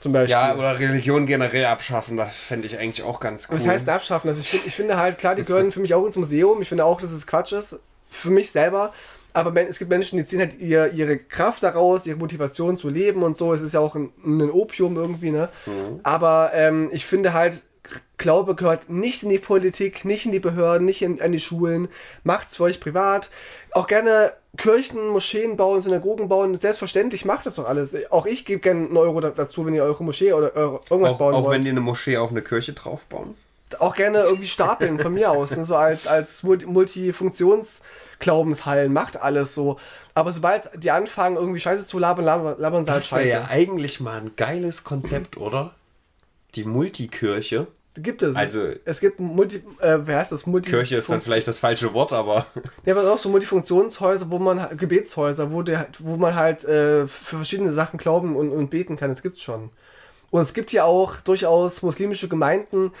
Zum Beispiel. Ja, oder Religion generell abschaffen, das fände ich eigentlich auch ganz cool. Was heißt abschaffen? Also ich, find, ich finde halt, klar, die gehören für mich auch ins Museum. Ich finde auch, dass es Quatsch ist. Für mich selber. Aber es gibt Menschen, die ziehen halt ihr, ihre Kraft daraus, ihre Motivation zu leben und so. Es ist ja auch ein, ein Opium irgendwie, ne? Aber ähm, ich finde halt, Glaube gehört nicht in die Politik, nicht in die Behörden, nicht in, in die Schulen. Macht's für euch privat. Auch gerne Kirchen, Moscheen bauen, Synagogen bauen. Selbstverständlich macht das doch alles. Auch ich gebe gerne einen Euro dazu, wenn ihr eure Moschee oder eure, irgendwas Auch, bauen auch wollt. wenn die eine Moschee auf eine Kirche draufbauen. Auch gerne irgendwie stapeln von mir aus. Ne? So als, als Multi- Multifunktionsglaubenshallen. Macht alles so. Aber sobald die anfangen, irgendwie Scheiße zu labern, labern, labern sie halt Das wäre Scheiße. ja eigentlich mal ein geiles Konzept, oder? Die Multikirche. Gibt es. Also- es gibt Multi, äh, wer heißt das? Multi Kirche ist dann vielleicht das falsche Wort, aber Ja, aber auch so Multifunktionshäuser, wo man Gebetshäuser, wo, der, wo man halt äh, für verschiedene Sachen glauben und, und beten kann. Das gibt's schon. Und es gibt ja auch durchaus muslimische Gemeinden,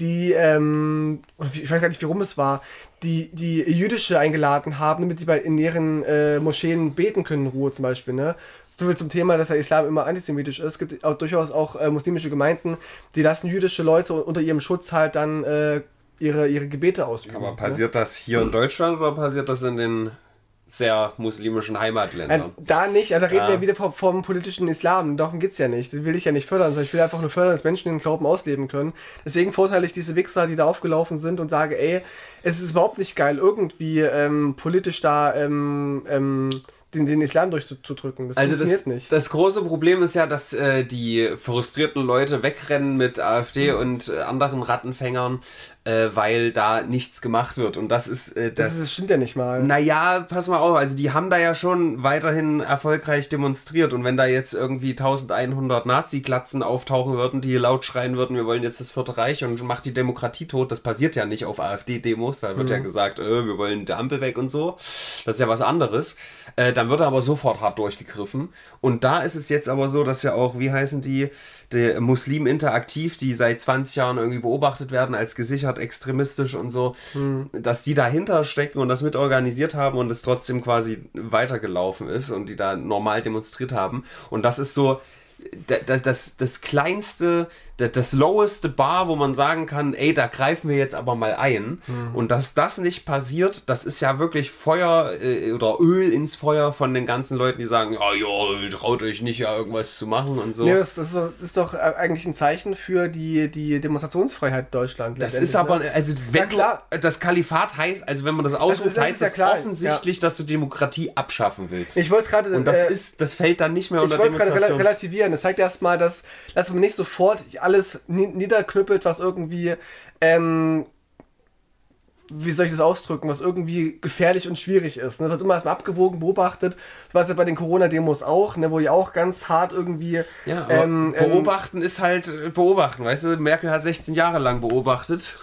die, ähm, ich weiß gar nicht, wie rum es war, die, die Jüdische eingeladen haben, damit sie bei, in ihren äh, Moscheen beten können, in Ruhe zum Beispiel, ne? So viel zum Thema, dass der Islam immer antisemitisch ist. Es gibt auch durchaus auch äh, muslimische Gemeinden, die lassen jüdische Leute unter ihrem Schutz halt dann äh, ihre, ihre Gebete ausüben. Aber ne? passiert das hier in Deutschland oder passiert das in den sehr muslimischen Heimatländern? Da nicht, also da reden Ja. wir wieder vom, politischen Islam. Darum geht's ja nicht. Das will ich ja nicht fördern, sondern ich will einfach nur fördern, dass Menschen den Glauben ausleben können. Deswegen verurteile ich diese Wichser, die da aufgelaufen sind und sage, ey, es ist überhaupt nicht geil, irgendwie ähm, politisch da ähm, ähm, den, den Islam durchzudrücken. Das Also funktioniert das, nicht. das große Problem ist ja, dass äh, die frustrierten Leute wegrennen mit AfD Mhm. und äh, anderen Rattenfängern, äh, weil da nichts gemacht wird. Und das ist äh, das, das. stimmt ja nicht mal. naja, pass mal auf, also die haben da ja schon weiterhin erfolgreich demonstriert und wenn da jetzt irgendwie 1100 Nazi-Glatzen auftauchen würden, die laut schreien würden, wir wollen jetzt das Vierte Reich und macht die Demokratie tot, das passiert ja nicht auf AfD-Demos, da wird ja gesagt, äh, wir wollen die Ampel weg und so, das ist ja was anderes. Äh, dann wird aber sofort hart durchgegriffen und da ist es jetzt aber so, dass ja auch, wie heißen die, der Muslim Interaktiv, die seit 20 Jahren irgendwie beobachtet werden als gesichert extremistisch und so, dass die dahinter stecken und das mit organisiert haben und es trotzdem quasi weitergelaufen ist und die da normal demonstriert haben. Und das ist so da- da- das, das kleinste, da- das loweste Bar, wo man sagen kann, ey, da greifen wir jetzt aber mal ein. Und dass das nicht passiert, das ist ja wirklich Feuer äh, oder Öl ins Feuer von den ganzen Leuten, die sagen, ja, ja, traut euch nicht, ja irgendwas zu machen und so. Nee, das, das, ist doch, das ist doch eigentlich ein Zeichen für die, die Demonstrationsfreiheit Deutschland. Das ist aber, ne? also wenn Ja, klar. du, das Kalifat heißt, also wenn man das ist- ausruft, das heißt ist ja das klar, offensichtlich, dass du Demokratie abschaffen willst. Ich wollte es gerade. und das äh, ist, das fällt dann nicht mehr Ich unter wollte es gerade rela Demonstrations... relativieren. Das zeigt erstmal, dass, dass man nicht sofort alles ni niederknüppelt, was irgendwie, ähm, wie soll ich das ausdrücken, was irgendwie gefährlich und schwierig ist. Ne? Wird immer erstmal abgewogen, beobachtet. Das war es ja bei den Corona-Demos auch, ne? wo ja auch ganz hart irgendwie. Ja, aber ähm, ähm, beobachten ist halt äh, beobachten, weißt du? Merkel hat 16 Jahre lang beobachtet.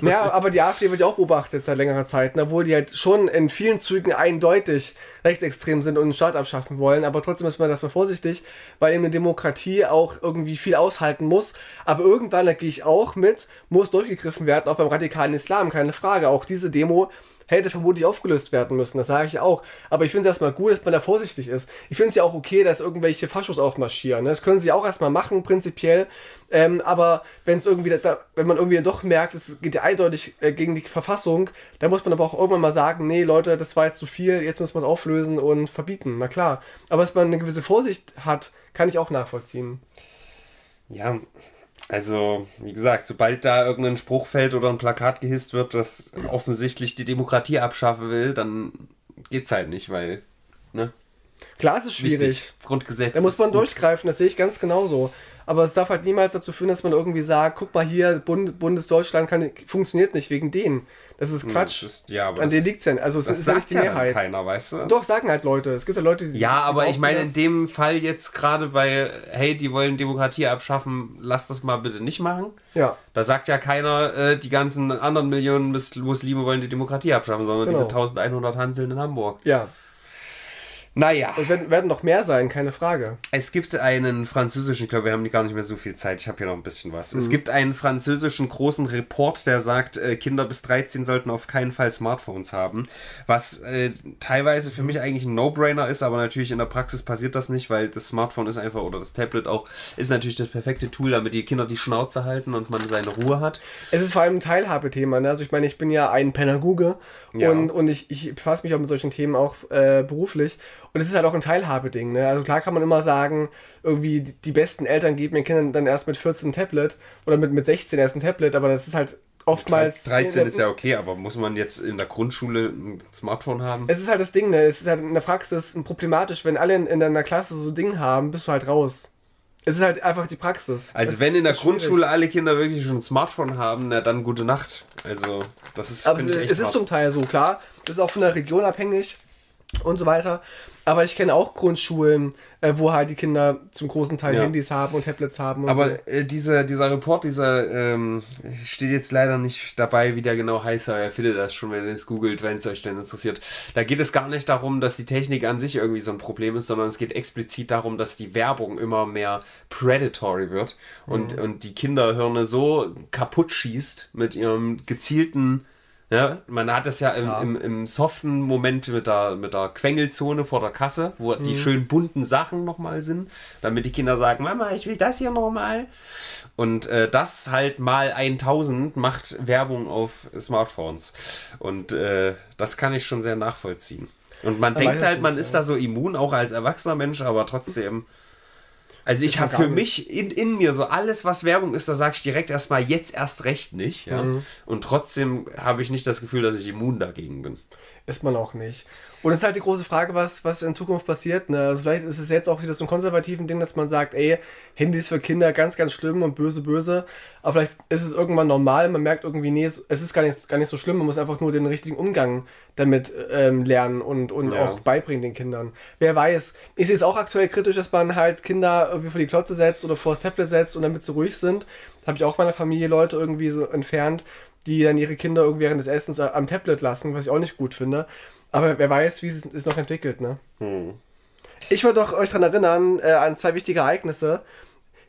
Ja, aber die AfD wird ja auch beobachtet seit längerer Zeit, ne? obwohl die halt schon in vielen Zügen eindeutig rechtsextrem sind und den Staat abschaffen wollen. Aber trotzdem ist man das mal vorsichtig, weil eben eine Demokratie auch irgendwie viel aushalten muss. Aber irgendwann, da gehe ich auch mit, muss durchgegriffen werden, auch beim radikalen Islam, keine Frage. Auch diese Demo hätte vermutlich aufgelöst werden müssen, das sage ich auch. Aber ich finde es erstmal gut, dass man da vorsichtig ist. Ich finde es ja auch okay, dass irgendwelche Faschos aufmarschieren. ne? Das können sie auch erstmal machen, prinzipiell. Ähm, aber wenn es irgendwie, da, wenn man irgendwie doch merkt, es geht ja eindeutig äh, gegen die Verfassung, dann muss man aber auch irgendwann mal sagen, nee, Leute, das war jetzt zu viel, jetzt müssen wir es auflösen und verbieten. Na klar. Aber dass man eine gewisse Vorsicht hat, kann ich auch nachvollziehen. Ja, also, wie gesagt, sobald da irgendein Spruch fällt oder ein Plakat gehisst wird, das offensichtlich die Demokratie abschaffen will, dann geht's halt nicht, weil, ne? Klar, es ist schwierig. Wichtig. Grundgesetz. Da muss man durchgreifen, das sehe ich ganz genauso. Aber es darf halt niemals dazu führen, dass man irgendwie sagt, guck mal hier, Bund, Bundesdeutschland kann, funktioniert nicht wegen denen. Das ist Quatsch. Das ist, ja, An denen liegt es ja. Also es das ist nicht die ja Mehrheit. keiner, weißt du? Doch, sagen halt Leute. Es gibt ja Leute, die. Ja, aber ich meine, in dem Fall jetzt gerade bei, hey, die wollen Demokratie abschaffen, lass das mal bitte nicht machen. Ja. Da sagt ja keiner, äh, die ganzen anderen Millionen Mus- Muslime wollen die Demokratie abschaffen, sondern Genau. diese 1100 Hanseln in Hamburg. Ja. Naja. Es werden, werden noch mehr sein, keine Frage. Es gibt einen französischen, ich glaube, wir haben gar nicht mehr so viel Zeit. Ich habe hier noch ein bisschen was. Mhm. Es gibt einen französischen großen Report, der sagt, äh, Kinder bis 13 sollten auf keinen Fall Smartphones haben. Was äh, teilweise für mich eigentlich ein No-Brainer ist, aber natürlich in der Praxis passiert das nicht, weil das Smartphone ist einfach, oder das Tablet auch, ist natürlich das perfekte Tool, damit die Kinder die Schnauze halten und man seine Ruhe hat. Es ist vor allem ein Teilhabethema. Ne? Also ich meine, ich bin ja ein Pädagoge Ja. und, und ich, ich befasse mich auch mit solchen Themen auch äh, beruflich. Und es ist halt auch ein Teilhabeding. Ne? Also klar kann man immer sagen, irgendwie die, die besten Eltern geben ihren Kindern dann erst mit 14 ein Tablet oder mit, mit 16 erst ein Tablet, aber das ist halt oftmals. 13 ist ja okay, aber muss man jetzt in der Grundschule ein Smartphone haben? Es ist halt das Ding, ne? Es ist halt in der Praxis problematisch, wenn alle in, in deiner Klasse so ein Ding haben, bist du halt raus. Es ist halt einfach die Praxis. Also Das wenn in der schwierig. Grundschule alle Kinder wirklich schon ein Smartphone haben, na dann gute Nacht. Also das ist Aber es, es ist zum Teil so, klar. Das ist auch von der Region abhängig und so weiter. Aber ich kenne auch Grundschulen, äh, wo halt die Kinder zum großen Teil Ja. Handys haben und Tablets haben. Und so. Aber äh, dieser, dieser Report, dieser ähm, steht jetzt leider nicht dabei, wie der genau heißt, aber ihr findet das schon, wenn ihr es googelt, wenn es euch denn interessiert. Da geht es gar nicht darum, dass die Technik an sich irgendwie so ein Problem ist, sondern es geht explizit darum, dass die Werbung immer mehr predatory wird und, und die Kinderhirne so kaputt schießt mit ihrem gezielten ja, man hat das ja im, Ja. im, im soften Moment mit der, mit der Quengelzone vor der Kasse, wo Mhm. die schön bunten Sachen nochmal sind, damit die Kinder sagen, Mama, ich will das hier nochmal. Und äh, das halt mal 1000 macht Werbung auf Smartphones. Und äh, das kann ich schon sehr nachvollziehen. Und man Man denkt halt, man ist da so immun, auch als erwachsener Mensch, aber trotzdem. (laughs) Also ich habe für mich in, in mir so alles, was Werbung ist, da sage ich direkt erstmal jetzt erst recht nicht. Ja? Mhm. Und trotzdem habe ich nicht das Gefühl, dass ich immun dagegen bin. Ist man auch nicht. Und es ist halt die große Frage, was, was in Zukunft passiert. Ne? Also vielleicht ist es jetzt auch wieder so ein konservativen Ding, dass man sagt, ey, Handys für Kinder ganz, ganz schlimm und böse, böse. Aber vielleicht ist es irgendwann normal. Man merkt irgendwie, nee, es es ist gar nicht, gar nicht so schlimm. Man muss einfach nur den richtigen Umgang damit ähm, lernen und, und Ja. auch beibringen den Kindern. Wer weiß. Ich sehe es auch aktuell kritisch, dass man halt Kinder irgendwie vor die Klotze setzt oder vor das Tablet setzt und damit sie ruhig sind. Da habe ich auch meiner Familie Leute irgendwie so entfernt, die dann ihre Kinder irgendwie während des Essens am Tablet lassen, was ich auch nicht gut finde. Aber wer weiß, wie es es noch entwickelt, ne? Ich wollte doch euch daran erinnern, äh, an zwei wichtige Ereignisse.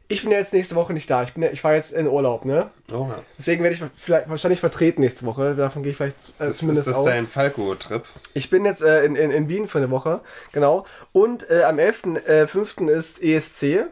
Ich bin ja jetzt nächste Woche nicht da. Ich, bin ja, ich war jetzt in Urlaub, ne? Oh, ja. Deswegen werde ich vielleicht, wahrscheinlich vertreten nächste Woche. Davon gehe ich vielleicht äh, Ist, ist zumindest das aus. dein Falco-Trip? Ich bin jetzt äh, in, in, in Wien für eine Woche, genau. Und äh, am 11.05. ist ESC.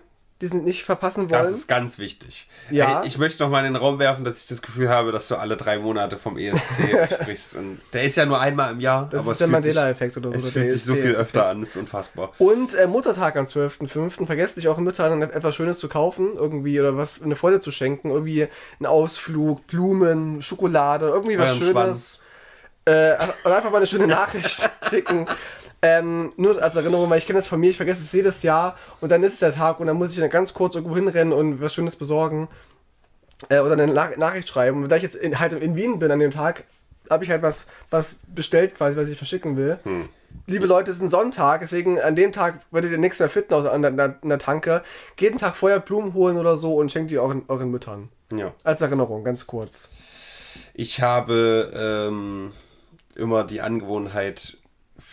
Die sind nicht verpassen wollen. Das ist ganz wichtig. Ja. Ey, Ich möchte noch mal in den Raum werfen, dass ich das Gefühl habe, dass du alle drei Monate vom ESC (laughs) sprichst. Und der ist ja nur einmal im Jahr. Das aber ist der Mandela-Effekt oder so. Es fühlt sich so viel ESC. öfter an, das ist unfassbar. Und äh, Muttertag am 12.05. Vergesst nicht auch im Müttern etwas Schönes zu kaufen, irgendwie, oder was, eine Freude zu schenken. Irgendwie ein Ausflug, Blumen, Schokolade, irgendwie was Euren Schönes. Schwanz. Äh, einfach mal eine schöne Nachricht (laughs) schicken. Ähm, nur als Erinnerung, weil ich kenne das von mir, ich vergesse es jedes Jahr und dann ist es der Tag und dann muss ich dann ganz kurz irgendwo hinrennen und was Schönes besorgen äh, oder eine Nach Nachricht schreiben. Und da ich jetzt in, halt in Wien bin an dem Tag, habe ich halt was, was bestellt quasi, was ich verschicken will. Liebe Leute, es ist ein Sonntag, deswegen an dem Tag werdet ihr nichts mehr finden außer an der, an der Tanke. Geht einen Tag vorher Blumen holen oder so und schenkt die euren, euren Müttern. Ja. Als Erinnerung, ganz kurz. Ich habe ähm, immer die Angewohnheit,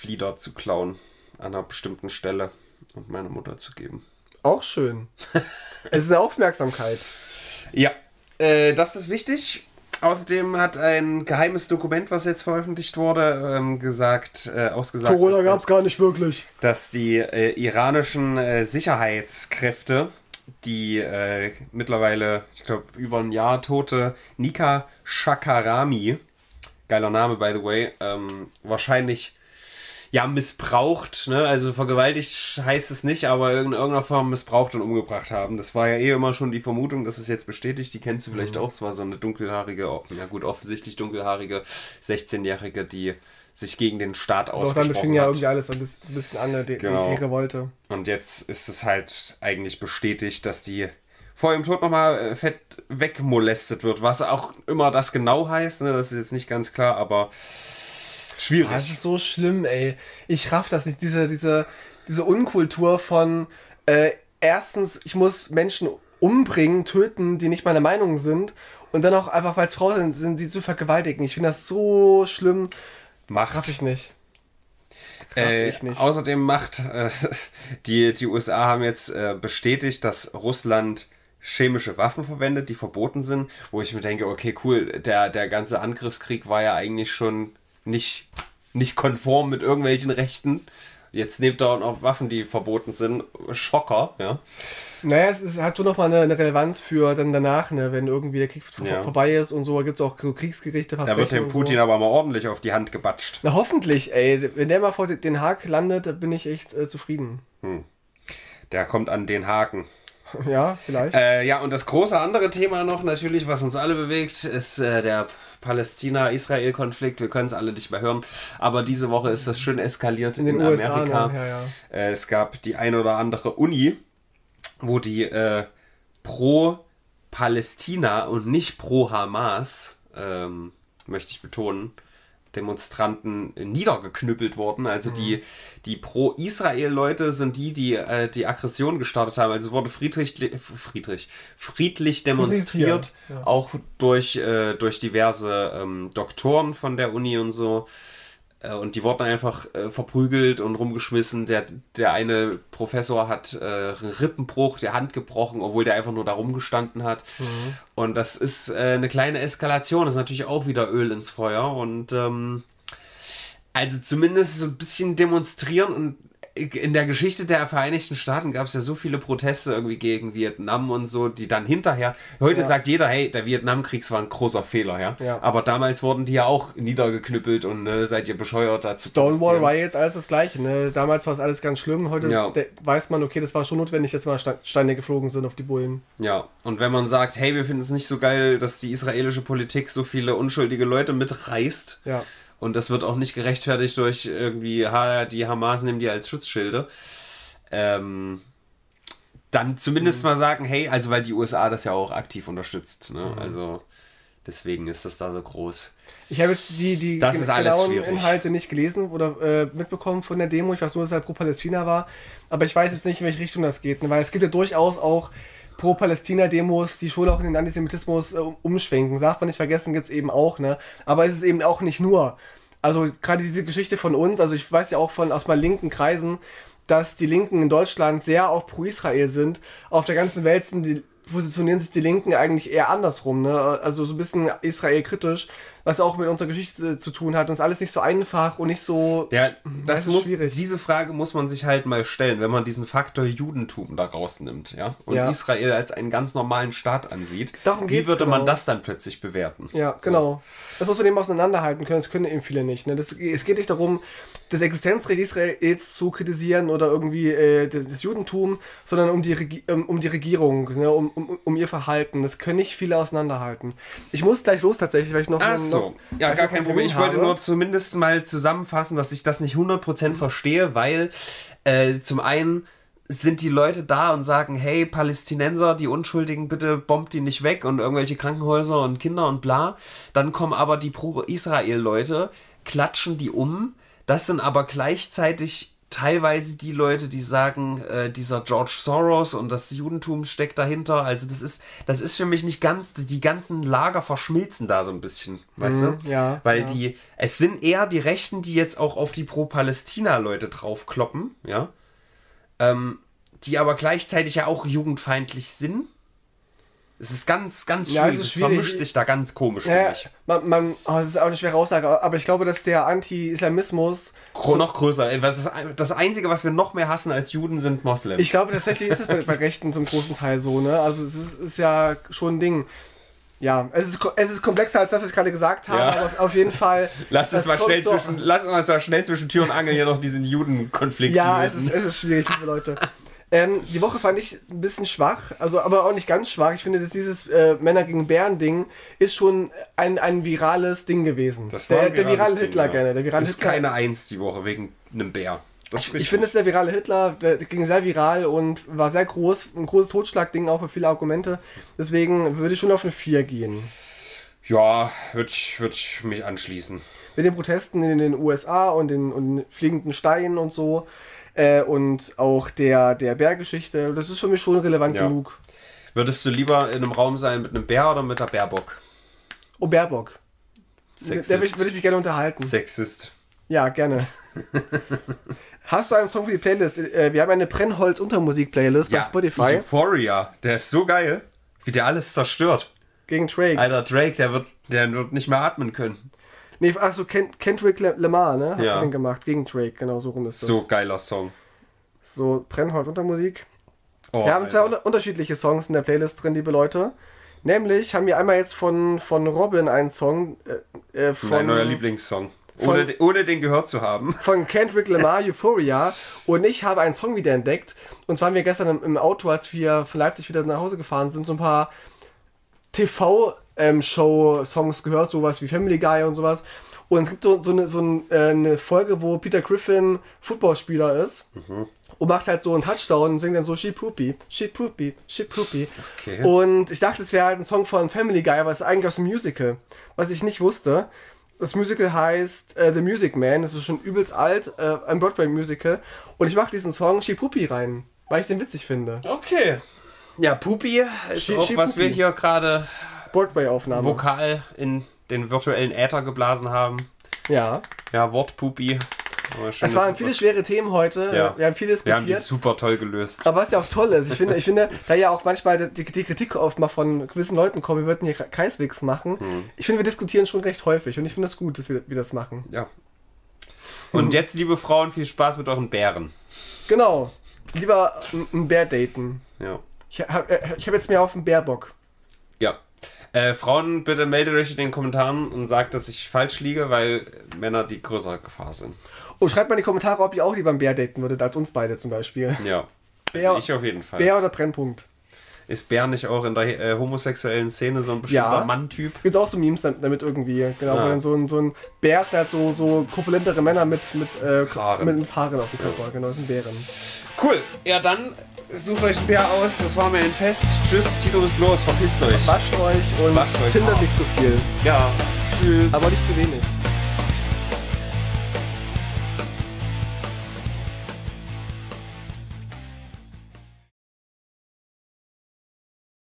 Flieder zu klauen an einer bestimmten Stelle und meiner Mutter zu geben. Auch schön. (laughs) es ist eine Aufmerksamkeit. Ja, äh, das ist wichtig. Außerdem hat ein geheimes Dokument, was jetzt veröffentlicht wurde, ähm, gesagt, äh, ausgesagt, Corona gab es gar nicht wirklich. dass die äh, iranischen äh, Sicherheitskräfte die äh, mittlerweile, ich glaube, über ein Jahr tote Nika Shakarami, geiler Name by the way, ähm, wahrscheinlich ja missbraucht, ne? also vergewaltigt heißt es nicht, aber in irgendeiner Form missbraucht und umgebracht haben. Das war ja eh immer schon die Vermutung, das ist jetzt bestätigt, die kennst du vielleicht auch, es war so eine dunkelhaarige, oh, ja gut, offensichtlich dunkelhaarige 16-Jährige, die sich gegen den Staat Auch damit fing ausgesprochen ja hat. irgendwie alles ein bisschen, ein bisschen an, die, Genau. die, die Revolte. Und jetzt ist es halt eigentlich bestätigt, dass die vor ihrem Tod nochmal äh, fett wegmolestet wird. Was auch immer das genau heißt, ne? das ist jetzt nicht ganz klar, aber schwierig. Das ist so schlimm, ey. Ich raff das nicht. Diese, diese, diese Unkultur von äh, erstens, ich muss Menschen umbringen, töten, die nicht meiner Meinung sind. Und dann auch einfach, weil es Frauen sind, sind, sie zu vergewaltigen. Ich finde das so schlimm. Macht. Raff ich nicht. Raff Äh, ich nicht. Außerdem macht äh, (laughs) die, die USA haben jetzt äh, bestätigt, dass Russland chemische Waffen verwendet, die verboten sind, wo ich mir denke, okay, cool, der, der ganze Angriffskrieg war ja eigentlich schon nicht, nicht konform mit irgendwelchen Rechten. Jetzt nehmt ihr auch noch Waffen, die verboten sind. Schocker, ja. Naja, es ist, hat schon nochmal eine, eine Relevanz für dann danach, ne, wenn irgendwie der Krieg Ja. vorbei ist und so, da gibt es auch Kriegsgerichte. Da wird dem Putin So. aber mal ordentlich auf die Hand gebatscht. Na hoffentlich, ey. Wenn der mal vor Den Haag landet, dann bin ich echt äh, zufrieden. Der kommt an den Haken. Ja, vielleicht. Äh, ja, und das große andere Thema noch natürlich, was uns alle bewegt, ist äh, der Palästina-Israel-Konflikt. Wir können es alle nicht mehr hören, aber diese Woche ist das schön eskaliert in, In USA, Amerika. ne? Ja, ja. Äh, es gab die ein oder andere Uni, wo die äh, pro-Palästina und nicht pro-Hamas, ähm, möchte ich betonen, Demonstranten niedergeknüppelt wurden. Also die, die Pro-Israel-Leute sind die, die äh, die Aggression gestartet haben. Also wurde friedlich, friedlich, friedlich demonstriert, ja. auch durch, äh, durch diverse ähm, Doktoren von der Uni und so. Äh, Und die wurden einfach äh, verprügelt und rumgeschmissen. Der, der eine Professor hat äh, einen Rippenbruch, der Hand gebrochen, obwohl der einfach nur da rumgestanden hat. Und das ist äh, eine kleine Eskalation. Das ist natürlich auch wieder Öl ins Feuer. Und ähm, also zumindest so ein bisschen demonstrieren und in der Geschichte der Vereinigten Staaten gab es ja so viele Proteste irgendwie gegen Vietnam und so, die dann hinterher, heute Ja. sagt jeder, hey, der Vietnamkrieg war ein großer Fehler, ja? Ja. Aber damals wurden die ja auch niedergeknüppelt und äh, seid ihr bescheuert dazu. Stonewall Riots, alles das gleiche. Ne? Damals war es alles ganz schlimm. Heute Ja. weiß man, okay, das war schon notwendig, dass mal Ste- Steine geflogen sind auf die Bullen. Ja, und wenn man sagt, hey, wir finden es nicht so geil, dass die israelische Politik so viele unschuldige Leute mitreißt, Ja. Und das wird auch nicht gerechtfertigt durch irgendwie, ha, die Hamas nehmen die als Schutzschilde. Ähm, dann zumindest mal sagen, hey, also weil die USA das ja auch aktiv unterstützt. Ne? Also deswegen ist das da so groß. Ich habe jetzt die, die Das genauen. Inhalte nicht gelesen oder äh, mitbekommen von der Demo. Ich weiß nur, dass es halt pro Palästina war. Aber ich weiß jetzt nicht, in welche Richtung das geht. Ne? Weil es gibt ja durchaus auch pro Palästina-Demos, die schon auch in den Antisemitismus äh, umschwenken. Darf man nicht vergessen, gibt es eben auch. Ne? Aber es ist eben auch nicht nur. Also gerade diese Geschichte von uns, also ich weiß ja auch von aus meinen linken Kreisen, dass die Linken in Deutschland sehr auch pro Israel sind. Auf der ganzen Welt sind die, positionieren sich die Linken eigentlich eher andersrum, ne? Also so ein bisschen Israel-kritisch, was auch mit unserer Geschichte zu tun hat. Und ist alles nicht so einfach und nicht so. Ja, das das ist muss, schwierig. diese Frage muss man sich halt mal stellen, wenn man diesen Faktor Judentum da rausnimmt, ja, und Ja. Israel als einen ganz normalen Staat ansieht. Darum wie würde man genau. das dann plötzlich bewerten? Ja, So. genau. Das muss man eben auseinanderhalten können. Das können eben viele nicht. Ne? Das, es geht nicht darum, das Existenzrecht Israels zu kritisieren oder irgendwie äh, das, das Judentum, sondern um die, Regi um, um die Regierung, ne? um, um, um ihr Verhalten. Das können nicht viele auseinanderhalten. Ich muss gleich los tatsächlich, weil ich noch. Ach noch- so, weil ja, gar noch kein Problem. Ich wollte habe. nur zumindest mal zusammenfassen, dass ich das nicht 100% verstehe, weil äh, zum einen sind die Leute da und sagen, hey, Palästinenser, die Unschuldigen, bitte bombt die nicht weg und irgendwelche Krankenhäuser und Kinder und bla. Dann kommen aber die Pro-Israel-Leute, klatschen die um. Das sind aber gleichzeitig teilweise die Leute, die sagen, äh, dieser George Soros und das Judentum steckt dahinter. Also das ist, das ist für mich nicht ganz, die ganzen Lager verschmilzen da so ein bisschen, weißt Mhm, du? ja, Weil ja. die, es sind eher die Rechten, die jetzt auch auf die Pro-Palästina-Leute draufkloppen, ja. Ähm, die aber gleichzeitig ja auch jugendfeindlich sind. Es ist ganz, ganz Ja, schwierig. es Es schwierig. vermischt sich da ganz komisch, Ja, man, man, oh, das ist auch eine schwere Aussage, aber ich glaube, dass der Anti-Islamismus Gro noch größer. Das, das Einzige, was wir noch mehr hassen als Juden, sind Moslems. Ich glaube tatsächlich ist es bei, bei Rechten zum großen Teil so, ne? Also es ist, ist ja schon ein Ding. Ja, es ist, es ist komplexer als das, was ich gerade gesagt habe, Ja. aber auf- jeden Fall. Lass es es mal schnell so- zwischen, lass uns mal schnell zwischen Tür und Angel hier noch diesen Judenkonflikt Ja, es lösen. ist, es ist schwierig, liebe Leute. (laughs) Ähm, die Woche fand ich ein bisschen schwach, also aber auch nicht ganz schwach. Ich finde, dass dieses äh, Männer gegen Bären-Ding ist schon ein, ein virales Ding gewesen. Das war der, der virale Ding, Hitler ja. gerne. Der virale ist Hitler. keine Eins die Woche wegen einem Bär. Das Ich finde, es der virale Hitler, der ging sehr viral und war sehr groß, ein großes Totschlagding auch für viele Argumente. Deswegen würde ich schon auf eine 4 gehen. Ja, würde ich, würd ich mich anschließen. Mit den Protesten in den USA und den und fliegenden Steinen und so äh, und auch der, der Bärgeschichte, das ist für mich schon relevant Ja. genug. Würdest du lieber in einem Raum sein mit einem Bär oder mit der Bärbock? Oh, Baerbock. Der Sexist. würde ich, würde ich mich gerne unterhalten. Sexist. Ja, gerne. (laughs) Hast du einen Song für die Playlist? Äh, Wir haben eine Brennholz-Untermusik-Playlist bei Spotify Euphoria, der ist so geil, wie der alles zerstört. gegen Drake. Alter, Drake, der wird, der wird nicht mehr atmen können. Nee, achso, Ken, Kendrick Lamar, ne? Hat Ja. den gemacht, gegen Drake, genau, so rum ist das. So geiler Song. So, Brennholz unter Musik. Oh, wir haben zwei Alter. unter- unterschiedliche Songs in der Playlist drin, liebe Leute. Nämlich haben wir einmal jetzt von, von Robin einen Song äh, äh, von, Mein neuer Lieblingssong. von- Ohne, ohne den gehört zu haben. von Kendrick (laughs) Lamar, Euphoria. Und ich habe einen Song wieder entdeckt. Und zwar haben wir gestern im, im Auto, als wir von Leipzig wieder nach Hause gefahren sind, so ein paar TV-Show-Songs gehört, sowas wie Family Guy und sowas. Und es gibt so, so, eine, so äh, eine Folge, wo Peter Griffin Footballspieler ist. Und macht halt so einen Touchdown und singt dann so She Poopy, She Poopy, She Poopy. Okay. Und ich dachte, es wäre halt ein Song von Family Guy, aber es ist eigentlich aus dem Musical. Was ich nicht wusste. Das Musical heißt äh, The Music Man, das ist schon übelst alt, äh, ein Broadway-Musical. Und ich mache diesen Song She Poopy rein, weil ich den witzig finde. Okay. Ja, Pupi ist Schi- auch, Schi was wir Pupi. hier gerade Broadway-Aufnahme. vokal in den virtuellen Äther geblasen haben. Ja. Ja, Wort Pupi. Aber schön, Es waren viele schwere Themen heute. Ja. Wir haben viel Wir haben die diskutiert. super toll gelöst. Aber was ja auch toll ist, ich finde, ich finde, da ja auch manchmal die, die Kritik oft mal von gewissen Leuten kommt, wir würden hier Kreiswigs machen. Hm. Ich finde, wir diskutieren schon recht häufig und ich finde es das gut, dass wir, wir das machen. Ja. Und jetzt, liebe Frauen, viel Spaß mit euren Bären. Genau. Lieber ein- ein Bär daten. Ja. Ich habe ich hab jetzt mehr auf den Bärbock. Ja. Äh, Frauen, bitte meldet euch in den Kommentaren und sagt, dass ich falsch liege, weil Männer die größere Gefahr sind. Und schreibt mal in die Kommentare, ob ihr auch lieber einen Bär daten würdet, als uns beide zum Beispiel. Ja. Bär- Also ich auf jeden Fall. Bär oder Brennpunkt. Ist Bär nicht auch in der äh, homosexuellen Szene so ein bestimmter Ja. Mann-Typ? Gibt's auch so Memes dam- damit irgendwie. Genau, Ah. wo dann so ein, so ein Bär ist halt so, so korpulentere Männer mit, mit, äh, Haaren. mit, mit Haaren auf dem Körper. Genau, das sind Bären. Cool. Ja, dann sucht euch einen Bär aus. Das war mir ein Fest. Tschüss, Tito ist los. Verpisst euch. Wascht euch und Wascht euch tindert nicht zu viel. Ja. Tschüss. Aber nicht zu wenig.